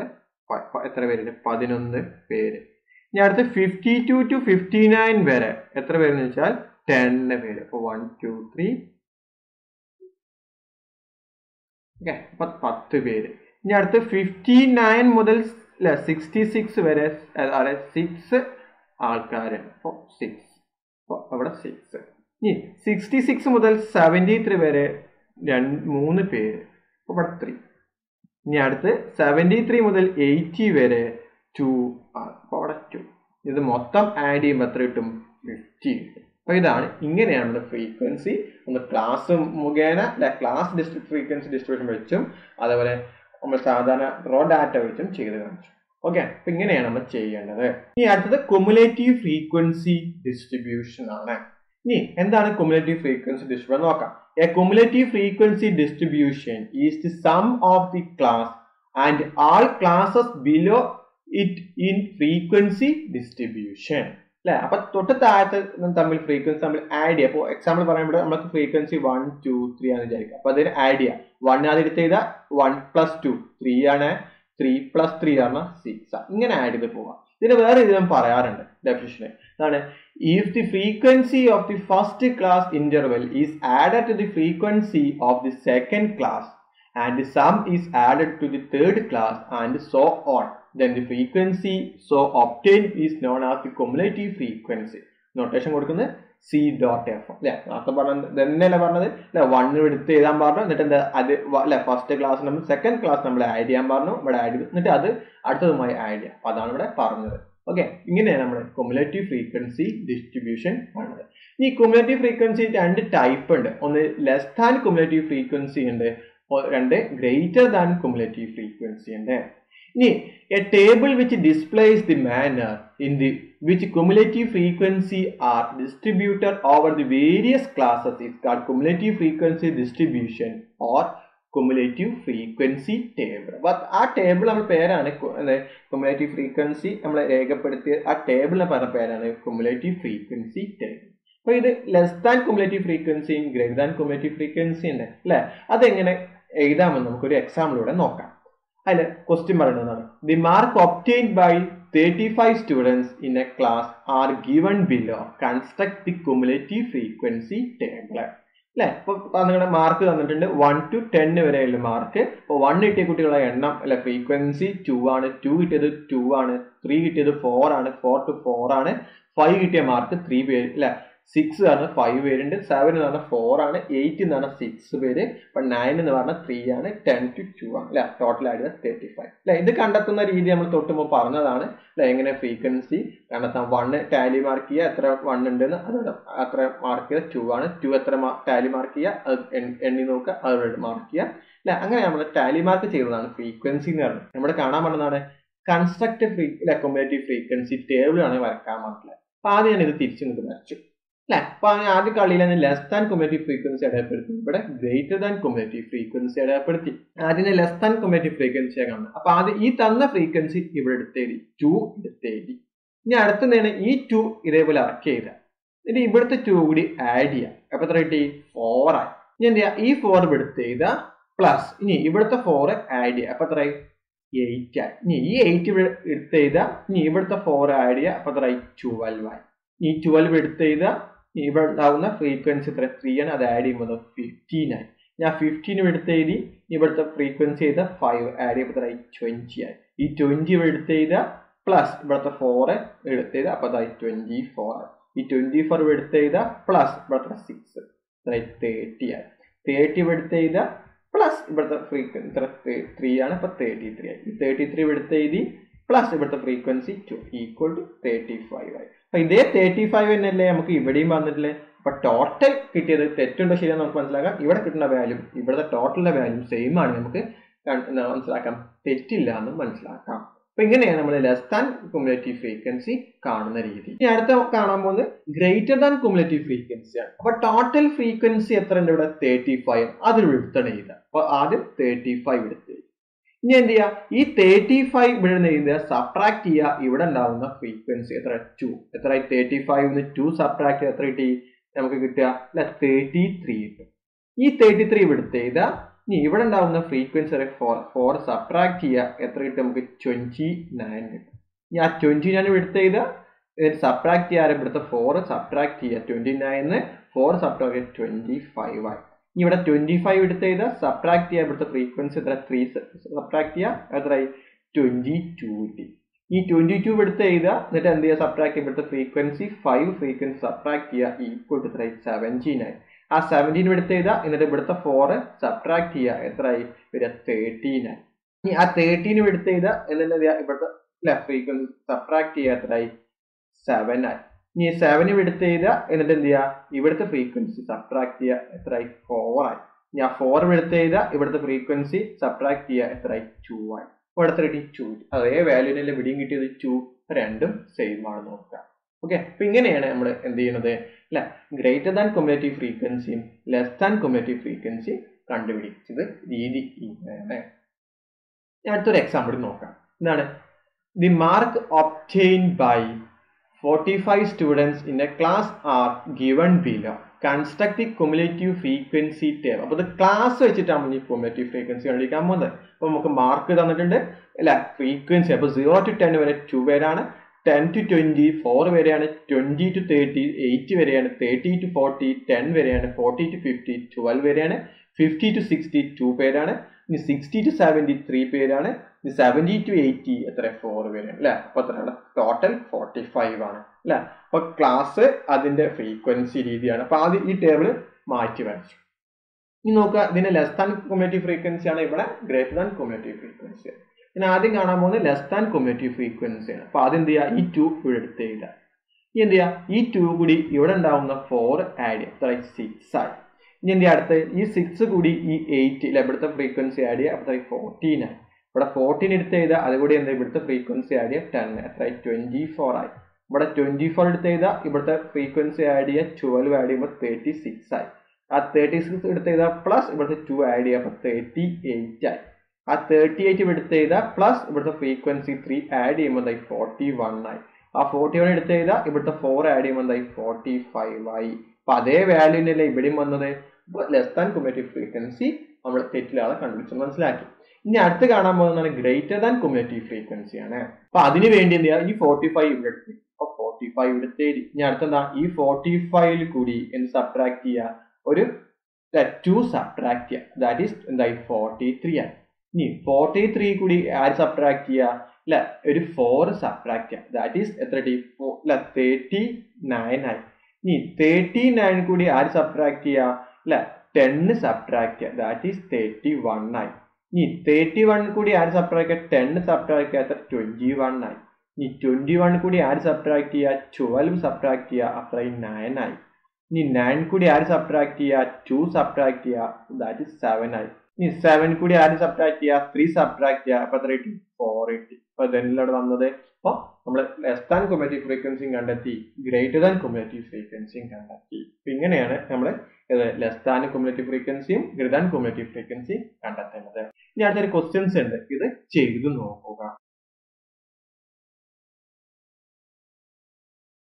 എത്ര പേരുണ്ട്? പതിനൊന്ന് പേര്. ഇനി അടുത്ത് fifty two to fifty nine വരെ എത്ര പേരെന്ന് വെച്ചാൽ ടെന്ന് പേര്. അപ്പൊ വൺ ടു ത്രീ ഓക്കെ അപ്പൊ പത്ത് പേര്. ഇനി അടുത്ത് ഫിഫ്റ്റി നയൻ മുതൽ അല്ലെ സിക്സ്റ്റി സിക്സ് വരെ അതായത് സിക്സ് ആൾക്കാർ അപ്പോൾ സിക്സ് അപ്പോൾ അവിടെ സിക്സ് ഇനി സിക്സ്റ്റി സിക്സ് മുതൽ സെവന്റി ത്രീ വരെ രണ്ട് മൂന്ന് പേര്. അപ്പോൾ ഇവിടെ ത്രീ ഇനി അടുത്ത് സെവന്റി ത്രീ മുതൽ എയ്റ്റി വരെ ടു ആണ് അപ്പോൾ അവിടെ ടു ഇത് മൊത്തം ആഡ് ചെയ്യുമ്പോൾ എത്ര കിട്ടും? ഫിഫ്റ്റി കിട്ടും. അപ്പോൾ ഇതാണ് ഇങ്ങനെയാണ് നമ്മുടെ ഫ്രീക്വൻസി ഒന്ന് ക്ലാസ് മുഖേന അല്ലെ ക്ലാസ് ഡിസ്ട്രി ഫ്രീക്വൻസി ഡിസ്ട്രിബ്യൂഷൻ വെച്ചും അതേപോലെ നമ്മൾ സാധാരണ റോ ഡാറ്റ വെച്ചും ചെയ്ത് കാണിച്ചു. ഓക്കെ അപ്പൊ ഇങ്ങനെയാണ് നമ്മൾ ചെയ്യേണ്ടത്. ഇനി അടുത്തത് കുമുലേറ്റീവ് ഫ്രീക്വൻസി ഡിസ്ട്രിബ്യൂഷൻ ആണ്. ഇനി എന്താണ് കുമുലേറ്റീവ് ഫ്രീക്വൻസി ഡിസ്ട്രിബ്യൂഷൻ നോക്കാം. A cumulative frequency distribution is the sum of the class and all classes below it in frequency distribution അല്ലെ അപ്പൊ തൊട്ട് താഴത്തെ തമ്മിൽ ഫ്രീക്വൻസി തമ്മിൽ ആഡ് ചെയ്യുക അപ്പോൾ എക്സാമ്പിൾ പറയുമ്പോൾ നമുക്ക് ഫ്രീക്വൻസി വൺ ടു ത്രീ ആണ് വിചാരിക്കുക. അപ്പൊ അതിന് ആഡ് ചെയ്യുക വൺ അത് എടുത്ത് ചെയ്താൽ വൺ പ്ലസ് ടു ത്രീ ആണ്. ത്രീ പ്ലസ് ത്രീ ആണ് സിക്സ് ഇങ്ങനെ ആഡ് ചെയ്ത് പോവാം. ഇതിന് വേറെ ഇത് ഞാൻ പറയാറുണ്ട് ഡെഫിനിഷന് അതാണ് if the frequency of the first class interval is added to the frequency of the second class and sum is added to the third class and so on then the frequency so obtained is known as the cumulative frequency. Notation കൊടുക്കുന്നത് സി ഡോട്ട് എഫ് അല്ലെ നേരത്തെ പറഞ്ഞത് തന്നെയല്ലേ പറഞ്ഞത്? അല്ലെ വണ്ണ് എടുത്ത് എഴുതാൻ പറഞ്ഞു. എന്നിട്ട് എന്താ അത് അല്ലെ ഫസ്റ്റ് ക്ലാസ് നമ്മൾ സെക്കൻഡ് ക്ലാസ് നമ്മൾ ആഡ് ചെയ്യാൻ പറഞ്ഞു. ഇവിടെ ആഡ് ചെയ്തു. എന്നിട്ട് അത് അടുത്തതുമായി ആഡ് ചെയ്യാം. അപ്പൊ അതാണ് ഇവിടെ പറഞ്ഞത്. ഓക്കെ ഇങ്ങനെയാണ് നമ്മൾ കുമുലേറ്റീവ് ഫ്രീക്വൻസി ഡിസ്ട്രിബ്യൂഷൻ പറഞ്ഞത്. ഈ കുമുലേറ്റീവ് ഫ്രീക്വൻസി രണ്ട് ടൈപ്പ് ഉണ്ട്. ഒന്ന് ലെസ് ദാൻ കുമുലേറ്റീവ് ഫ്രീക്വൻസി ഉണ്ട്. രണ്ട് ഗ്രേറ്റർ ദാൻ കുമുലേറ്റീവ് ഫ്രീക്വൻസി ഉണ്ട്. ഇനി a table which displays the manner in the which cumulative frequency are distributed over the various classes is called cumulative frequency distribution or cumulative frequency table ആ ടേബിൾ നമ്മൾ പേരാണ് cumulative frequency നമ്മൾ രേഖപ്പെടുത്തിയ ആ ടേബിളിനെ പറഞ്ഞ പേരാണ് cumulative frequency table അപ്പൊ ഇത് less than cumulative frequency greater than cumulative frequency ഉണ്ട് അല്ലെ അതെങ്ങനെ എഴുതാമെന്ന് നമുക്കൊരു എക്സാമ്പിളിലൂടെ നോക്കാം അതിൽ ക്വസ്റ്റ്യൻ പറയുന്നത് the mark obtained by thirty five students in a class are given below construct the cumulative frequency table അല്ലെ? ഇപ്പൊ നിങ്ങളുടെ മാർക്ക് തന്നിട്ടുണ്ട് വൺ ടു ടെൻ വരെയുള്ള മാർക്ക് ഇപ്പോൾ വൺ കിട്ടിയ കുട്ടികളുടെ എണ്ണം അല്ലെ ഫ്രീക്വൻസി ടു ആണ് ടു കിട്ടിയത് ടു ആണ് ത്രീ കിട്ടിയത് ഫോർ ആണ് ഫോർ ടു ഫോർ ആണ് ഫൈവ് കിട്ടിയ മാർക്ക് ത്രീ പേര് അല്ലെ? സിക്സ് ആണ് ഫൈവ് പേരുണ്ട് സെവൻ എന്ന് പറഞ്ഞാൽ ഫോർ ആണ് എയ്റ്റ് എന്ന് പറഞ്ഞാൽ സിക്സ് പേര് അപ്പൊ നയൻ എന്ന് പറഞ്ഞാൽ ത്രീ ആണ് ടെൻ ടു ടു ആണ് അല്ലെ? ടോട്ടൽ ആയിട്ട് തേർട്ടി ഫൈവ് അല്ലെ? ഇത് കണ്ടെത്തുന്ന രീതി നമ്മൾ തൊട്ടുമ്പോൾ പറഞ്ഞതാണ് അല്ലെ? എങ്ങനെ ഫ്രീക്വൻസി കണ്ടെത്താം? വണ്ണ് ടാലി മാർക്ക് ചെയ്യുക എത്ര വൺ ഉണ്ടെന്ന് അത് അത്ര മാർക്ക് ചെയ്യുക ടു ആണ്. ടു എത്ര ടാലി മാർക്ക് ചെയ്യുക അത് എണ്ണി നോക്കുക അത് മാർക്ക് ചെയ്യുക അല്ലെ? അങ്ങനെ നമ്മൾ ടാലി മാർക്ക് ചെയ്തതാണ് ഫ്രീക്വൻസി എന്ന് പറയുന്നത് നമ്മുടെ കാണാൻ പറഞ്ഞതാണ് construct free accommodative frequency table ആണ് വരക്കാൻ പറഞ്ഞിട്ടുള്ളത്. അപ്പൊ ആദ്യം ഞാൻ ഇത് തിരിച്ചു നിന്ന് വരച്ചു. അല്ലെ? അപ്പൊ ആദ്യ കളിയിൽ തന്നെ ലെസ് ദാൻ കൊമേറ്റീവ് ഫ്രീക്വൻസി അടയാളപ്പെടുത്തി. ഇവിടെ ഗ്രേറ്റർ ദാൻ കൊമേറ്റീവ് ഫ്രീക്വൻസി അടയാളപ്പെടുത്തി. ആദ്യം ലെസ് ദാൻ കൊമേറ്റീവ് ഫ്രീക്വൻസി കാണുന്നത്. അപ്പൊ ആദ്യം ഈ തന്ന ഫ്രീക്വൻസി ഇവിടെ എടുത്തേരി. ടു എടുത്തേരി. ഇനി അടുത്തതാണ് ഈ ടു ഇതേപോലെ അറക്ക് ചെയ്ത. ഇനി ഇവിടുത്തെ ടു കൂടി ആഡ് ചെയ്യാം. അപ്പൊ എത്ര കിട്ടി? ഫോർ ആയി. ഇനി എന്ത് ചെയ്യാം? ഈ ഫോർ ഇവിടെ പ്ലസ് ഇനി ഇവിടുത്തെ ഫോർ ആഡ് ചെയ്യാം. അപ്പൊ എത്രയായി എയ്റ്റ് ആയി. ഇനി ഈ എയ്റ്റ് ഇവിടെ എടുത്ത് ഇനി ഇവിടുത്തെ ഫോർ ആഡ് ചെയ്യുക അപ്പൊ എത്രയായി ട്വൽവ് ആയി. ഈ ട്വൽവ് എടുത്ത് ചെയ്ത ഇവിടെ ഉണ്ടാകുന്ന ഫ്രീക്വൻസി എത്ര? ത്രീ ആണ്. അത് ആഡ് ചെയ്യുമ്പോൾ ഫിഫ്റ്റീൻ ആയി. ഞാൻ ഫിഫ്റ്റീനും എടുത്ത് എഴുതി. ഇവിടുത്തെ ഫ്രീക്വൻസി ചെയ്ത ഫൈവ് ആഡ് ചെയ്യുമ്പോൾ ട്വന്റി ആയി. ഈ ട്വന്റി ഇവിടെ എടുത്ത് ചെയ്താൽ പ്ലസ് ഇവിടുത്തെ ഫോർ എടുത്ത് ചെയ്താൽ അപ്പൊ അതായി ട്വന്റി ഫോർ ഈ ട്വന്റി ഫോർ എടുത്ത് ചെയ്താൽ പ്ലസ് ഇവിടുത്തെ സിക്സ് അതായി തേർട്ടി ആയി. തേർട്ടി എടുത്ത് ചെയ്താൽ പ്ലസ് ഇവിടുത്തെ ഫ്രീക്വൻസി ഇത്ര ത്രീ ആണ്. അപ്പോൾ തേർട്ടി ത്രീ ആയി. ഈ തേർട്ടി ത്രീ എടുത്ത് എഴുതി. പ്ലസ് ഇവിടുത്തെ frequency two equal to thirty five ആയി. അപ്പൊ ഇതേ തേർട്ടി ഫൈവ് തന്നെയല്ലേ നമുക്ക് ഇവിടെയും വന്നിട്ടില്ലേ? അപ്പൊ ടോട്ടൽ കിട്ടിയത് തെറ്റുണ്ടോ ശരിയാന്ന് നമുക്ക് മനസ്സിലാക്കാം. ഇവിടെ കിട്ടുന്ന വാല്യൂ ഇവിടുത്തെ ടോട്ടലിന്റെ വാല്യൂ സെയിം ആണ് നമുക്ക് മനസ്സിലാക്കാം. തെറ്റില്ല എന്ന് മനസ്സിലാക്കാം. അപ്പൊ ഇങ്ങനെയാണ് നമ്മൾ ലെസ് ദാൻ കുമുലേറ്റീവ് ഫ്രീക്വൻസി കാണുന്ന രീതി. ഇനി അടുത്ത കാണാൻ പോകുന്നത് ഗ്രേറ്റർ ദാൻ കുമുലേറ്റീവ് ഫ്രീക്വൻസി ആണ്. അപ്പൊ ടോട്ടൽ ഫ്രീക്വൻസി എത്ര ഉണ്ട് ഇവിടെ? തേർട്ടി ഫൈവ് അതിൽ എടുത്തണം എഴുതുക അപ്പൊ ആദ്യം തേർട്ടി ഫൈവ് എടുത്ത് ഇനി എന്ത് ചെയ്യുക ഈ തേർട്ടി ഫൈവ് ഇവിടെ നിന്ന് എഴുതുക സബ്ട്രാക്ട് ചെയ്യുക. ഇവിടെ ഉണ്ടാവുന്ന ഫ്രീക്വൻസി എത്ര? ടു എത്ര തേർട്ടി ഫൈവ് ടു സബ്ട്രാക്ട് എത്ര കിട്ടി? നമുക്ക് കിട്ടുക. അല്ല തേർട്ടി ത്രീ കിട്ടും. ഈ തേർട്ടി ത്രീ ഇവിടുത്തെ എഴുതുക ഇനി ഇവിടെ ഉണ്ടാവുന്ന ഫ്രീക്വൻസി ഫോർ ഫോർ സബ്ട്രാക്ട് ചെയ്യുക. എത്ര കിട്ടും? നമുക്ക് ട്വന്റി നയൻ കിട്ടും. ഇനി ആ ട്വന്റി നയൻ ഇവിടുത്തെ ചെയ്താൽ ഇതിന് സബ്ട്രാക്ട് ചെയ്യാറ് ഇവിടുത്തെ ഫോർ സബ്ട്രാക്ട് ചെയ്യുക. Twenty nine four subtract twenty five ആയി. ഇവിടെ ട്വന്റി ഫൈവ് എടുത്ത് ചെയ്താൽ സബ്ട്രാക്ട് ചെയ്യുക ഇവിടുത്തെ ഫ്രീക്വൻസി എത്ര? ത്രീ സബ്ട്രാക്ട് ചെയ്യുക എത്രയായി? ട്വന്റി ടു കിട്ടി. ഈ ട്വന്റി ടു എടുത്ത് ചെയ്താൽ എന്നിട്ട് എന്ത് ചെയ്യുക? സബ്ട്രാക്ട് ഇവിടുത്തെ ഫ്രീക്വൻസി ഫൈവ് ഫ്രീക്വൻസി സബ്ട്രാക്ട് ചെയ്യുക ഈക്വൽ ടു എത്രയായി? സെവന്റീൻ ആയി. ആ സെവന്റീൻ എടുത്ത് ചെയ്താൽ എന്നിട്ട് ഇവിടുത്തെ ഫോറ് സബ്ട്രാക്ട് ചെയ്യുക എത്രയായി? വരിക തേർട്ടീൻ ആയി. ഇനി ആ തേർട്ടീൻ എടുത്ത് ചെയ്താൽ എന്നിട്ട് ഇവിടുത്തെ ഫ്രീക്വൻസി സബ്ട്രാക്ട് ചെയ്യുക എത്രയായി? സെവൻ ആയി. ഇനി സെവനി എടുത്ത് ചെയ്താൽ എന്നിട്ട് എന്ത് ചെയ്യുക? ഇവിടുത്തെ ഫ്രീക്വൻസി സബ്ട്രാക്ട് ചെയ്യുക. എത്രയായി? ഫോർ ആയി. ഇനി ആ ഫോർ എടുത്ത് ചെയ്താൽ ഇവിടുത്തെ ഫ്രീക്വൻസി സബ്ട്രാക്ട് ചെയ്യുക. എത്രയായി? ടു ആയി. ഇവിടുത്തെ കിട്ടി? ടു അതേ വാല്യൂനെ ഇവിടെയും കിട്ടിയത്? ടു രണ്ടും സെയിം ആണ് നോക്കുക. ഓക്കെ അപ്പൊ ഇങ്ങനെയാണ് നമ്മൾ എന്ത് ചെയ്യുന്നത്? അല്ലെ? ഗ്രേറ്റർ ദാൻ കൊമ്പിനേറ്റീവ് ഫ്രീക്വൻസിയും ലെസ് ദാൻ കൊമ്പിനേറ്റീവ് ഫ്രീക്വൻസി കണ്ടുപിടിച്ചത് രീതി ഇങ്ങനെയാണ്. അടുത്തൊരു എക്സാമ്പിൾ നോക്കാം. എന്താണ്? The mark obtained by forty five students in a class are given Construct the the frequency table അപ്പോൾ ഇത് ക്ലാസ് വെച്ചിട്ടാണ് ഈ കുമുലേറ്റീവ് ഫ്രീക്വൻസി കണ്ടുപിടിക്കാൻ പോകുന്നത്. അപ്പോൾ നമുക്ക് മാർക്ക് തന്നിട്ടുണ്ട്. അല്ല ഫ്രീക്വൻസി അപ്പോൾ സീറോ ടു ടെൻ വരെ ടു പേരാണ്. ടെൻ ടു ട്വന്റി ഫോർ വരെയാണ്. ട്വന്റി ടു തേർട്ടി എയ്റ്റ് വരെയാണ്. തേർട്ടി ടു ഫോർട്ടി ടെൻ വരെയാണ്. ഫോർട്ടി ടു ഫിഫ്റ്റി ട്വൽവ് വരെയാണ്. ഫിഫ്റ്റി ടു സിക്സ്റ്റി ടു പേരാണ്. ഇനി സിക്സ്റ്റി ടു സെവന്റി ത്രീ പേരാണ്. സെവന്റി ടു എയ്റ്റി എത്ര ഫോർ വരും അല്ലെ? അപ്പൊ എത്രയാണ് ടോട്ടൽ ഫോർട്ടി ഫൈവ് ആണ് അല്ലെ? അപ്പൊ ക്ലാസ് അതിന്റെ ഫ്രീക്വൻസി രീതിയാണ്. അപ്പൊ ആദ്യം ഈ ടേബിൾ മാറ്റി വരച്ചു. ഇനി നോക്കുക ഇതിന്റെ ലെസ് ദാൻ കൊമ്യൂണിറ്റീവ് ഫ്രീക്വൻസി ആണ്. ഇവിടെ ഗ്രേറ്റർ ദാൻ കൊമ്യൂണിറ്റീവ് ഫ്രീക്വൻസി ഇനി ആദ്യം കാണാൻ പോകുന്നത് ലെസ് ദാൻ കൊമ്യൂണിറ്റീവ് ഫ്രീക്വൻസി ആണ്. അപ്പൊ ആദ്യം എന്ത് ചെയ്യുക ഈ ടു ഇവിടെ എടുത്ത് എഴുതുക ഇനി എന്ത് ചെയ്യുക ഈ ടു കൂടി ഇവിടെ ഉണ്ടാവുന്ന ഫോർ ആഡ് ചെയ്യുക എത്ര സിക്സ് ആയി. ഇനി എന്ത് ചെയ്യുക അടുത്ത് ഈ സിക്സ് കൂടി ഈ എയ്റ്റ് ഇല്ല ഇവിടുത്തെ ഫ്രീക്വൻസി ആഡ് ചെയ്യുക അപ്പൊ ഫോർട്ടീൻ ആയി ഇവിടെ ഫോർട്ടീൻ എടുത്ത് ചെയ്താൽ അതുകൂടി എന്താ ഇവിടുത്തെ ഫ്രീക്വൻസി ആഡ് ചെയ്യുക ടെൻ എത്ര ട്വന്റി ഫോർ ആയി. ഇവിടെ ട്വന്റി ഫോർ എടുത്ത് ചെയ്താൽ ഇവിടുത്തെ ഫ്രീക്വൻസി ആഡ് ചെയ്യുക ട്വൽവ് ആഡ് ചെയ്യുമ്പോൾ തേർട്ടി സിക്സ് ആയി. ആ തേർട്ടി സിക്സ് എടുത്ത് ചെയ്താൽ പ്ലസ് ഇവിടുത്തെ ടു ആഡ് ചെയ്യുക അപ്പോൾ തേർട്ടി എയ്റ്റ് ആയി. ആ തേർട്ടി എയ്റ്റ് എടുത്ത് ചെയ്താൽ പ്ലസ് ഇവിടുത്തെ ഫ്രീക്വൻസി ത്രീ ആഡ് ചെയ്യുമ്പോൾ എന്തായി ഫോർട്ടി വൺ ആയി. ആ ഫോർട്ടി വൺ എടുത്ത് ചെയ്താൽ ഇവിടുത്തെ ഫോർ ആഡ് ചെയ്യുമ്പോൾ എന്തായി? ഫോർട്ടി ഫൈവ് ആയി. അപ്പൊ അതേ വാല്യൂനല്ലേ ഇവിടെയും വന്നത്? ലെസ് ദാൻ കുമേറ്റീവ് ഫ്രീക്വൻസി നമ്മൾ തെറ്റിലാളെ കണ്ടുപിടിച്ച്. മനസ്സിലാക്കി. ഇനി അടുത്ത് കാണാൻ പോകുന്നതാണ് ഗ്രേറ്റർ ദാൻ കുമേറ്റീവ് ഫ്രീക്വൻസി ആണ്. അപ്പൊ അതിന് വേണ്ടി എന്ത് ചെയ്യുക? ഈ ഫോർട്ടി ഫൈവ് ഇവിടെ എടുത്ത് അപ്പൊ ഫോർട്ടി ഫൈവ് എടുത്ത് ഇനി അടുത്തെന്താ ഈ ഫോർട്ടി ഫൈവിൽ കൂടി എന്ത് സബ്ട്രാക്ട് ചെയ്യുക? ഒരു ടു സബ്ട്രാക്ട് ചെയ്യുക. ദാറ്റ് ഈസ് എന്തായി? ഫോർട്ടി ത്രീ ആണ്. ഇനി ഫോർട്ടി ത്രീ കൂടി ആര് സബ്ട്രാക്ട് ചെയ്യുക? അല്ല ഒരു ഫോർ സബ്ട്രാക്ട് ചെയ്യാം. ദാറ്റ് ഈസ് എത്ര ഡി ഫോർ അല്ല തേർട്ടി നയൻ ആയി. ഇനി തേർട്ടി നയൻ കൂടി ആര് സബ്ട്രാക്ട് ചെയ്യുക അല്ല ടെന്ന് സബ്ട്രാക്ട് ചെയ്യുക ദാറ്റ് ഈസ് തേർട്ടി വൺ ആയി. ഇനി തേർട്ടി വൺ കൂടി ആര് സബ്ട്രാക്ട് ചെയ്യുക ടെന്ന് സബ്ട്രാക്ട് ചെയ്യാത്ത ട്വന്റി വൺ ആയി. ഇനി ട്വന്റി വൺ കൂടി ആര് സബ്ട്രാക്ട് ചെയ്യുക ട്വൽവ് സബ്ട്രാക്ട് ചെയ്യുക അത്രയും നയൻ ആയി. ഇനി നയൻ കൂടി ആര് സബ്ട്രാക്ട് ചെയ്യുക ടു സബ്ട്രാക്ട് ചെയ്യുക ദാറ്റ് ഈസ് സെവൻ ആയി. ഇനി സെവൻ കൂടി ആര് സബ്ട്രാക്ട് ചെയ്യുക ത്രീ സബ്ട്രാക്ട് ചെയ്യുക അപ്പൊ എത്ര കിട്ടി? ഫോർ കിട്ടി. അപ്പൊ ഇതെല്ലാം വന്നത്. അപ്പൊ നമ്മൾ ലെസ് ദാൻ കുമേറ്റീവ് ഫ്രീക്വൻസിയും കണ്ടെത്തി ഗ്രേറ്റർ ദാൻ കുമേറ്റീവ് ഫ്രീക്വൻസിയും കണ്ടെത്തി. അപ്പൊ ഇങ്ങനെയാണ് നമ്മൾ ലെസ് ദാൻ കുമേറ്റീവ് ഫ്രീക്വൻസിയും ഗ്രേറ്റർ ദാൻ കുമേറ്റീവ് ഫ്രീക്വൻസിയും കണ്ടെത്തേണ്ടത്. ഇനി അടുത്തൊരു ക്വസ്റ്റ്യൻസ് ഉണ്ട്. ഇത് ചെയ്തു നോക്കൂ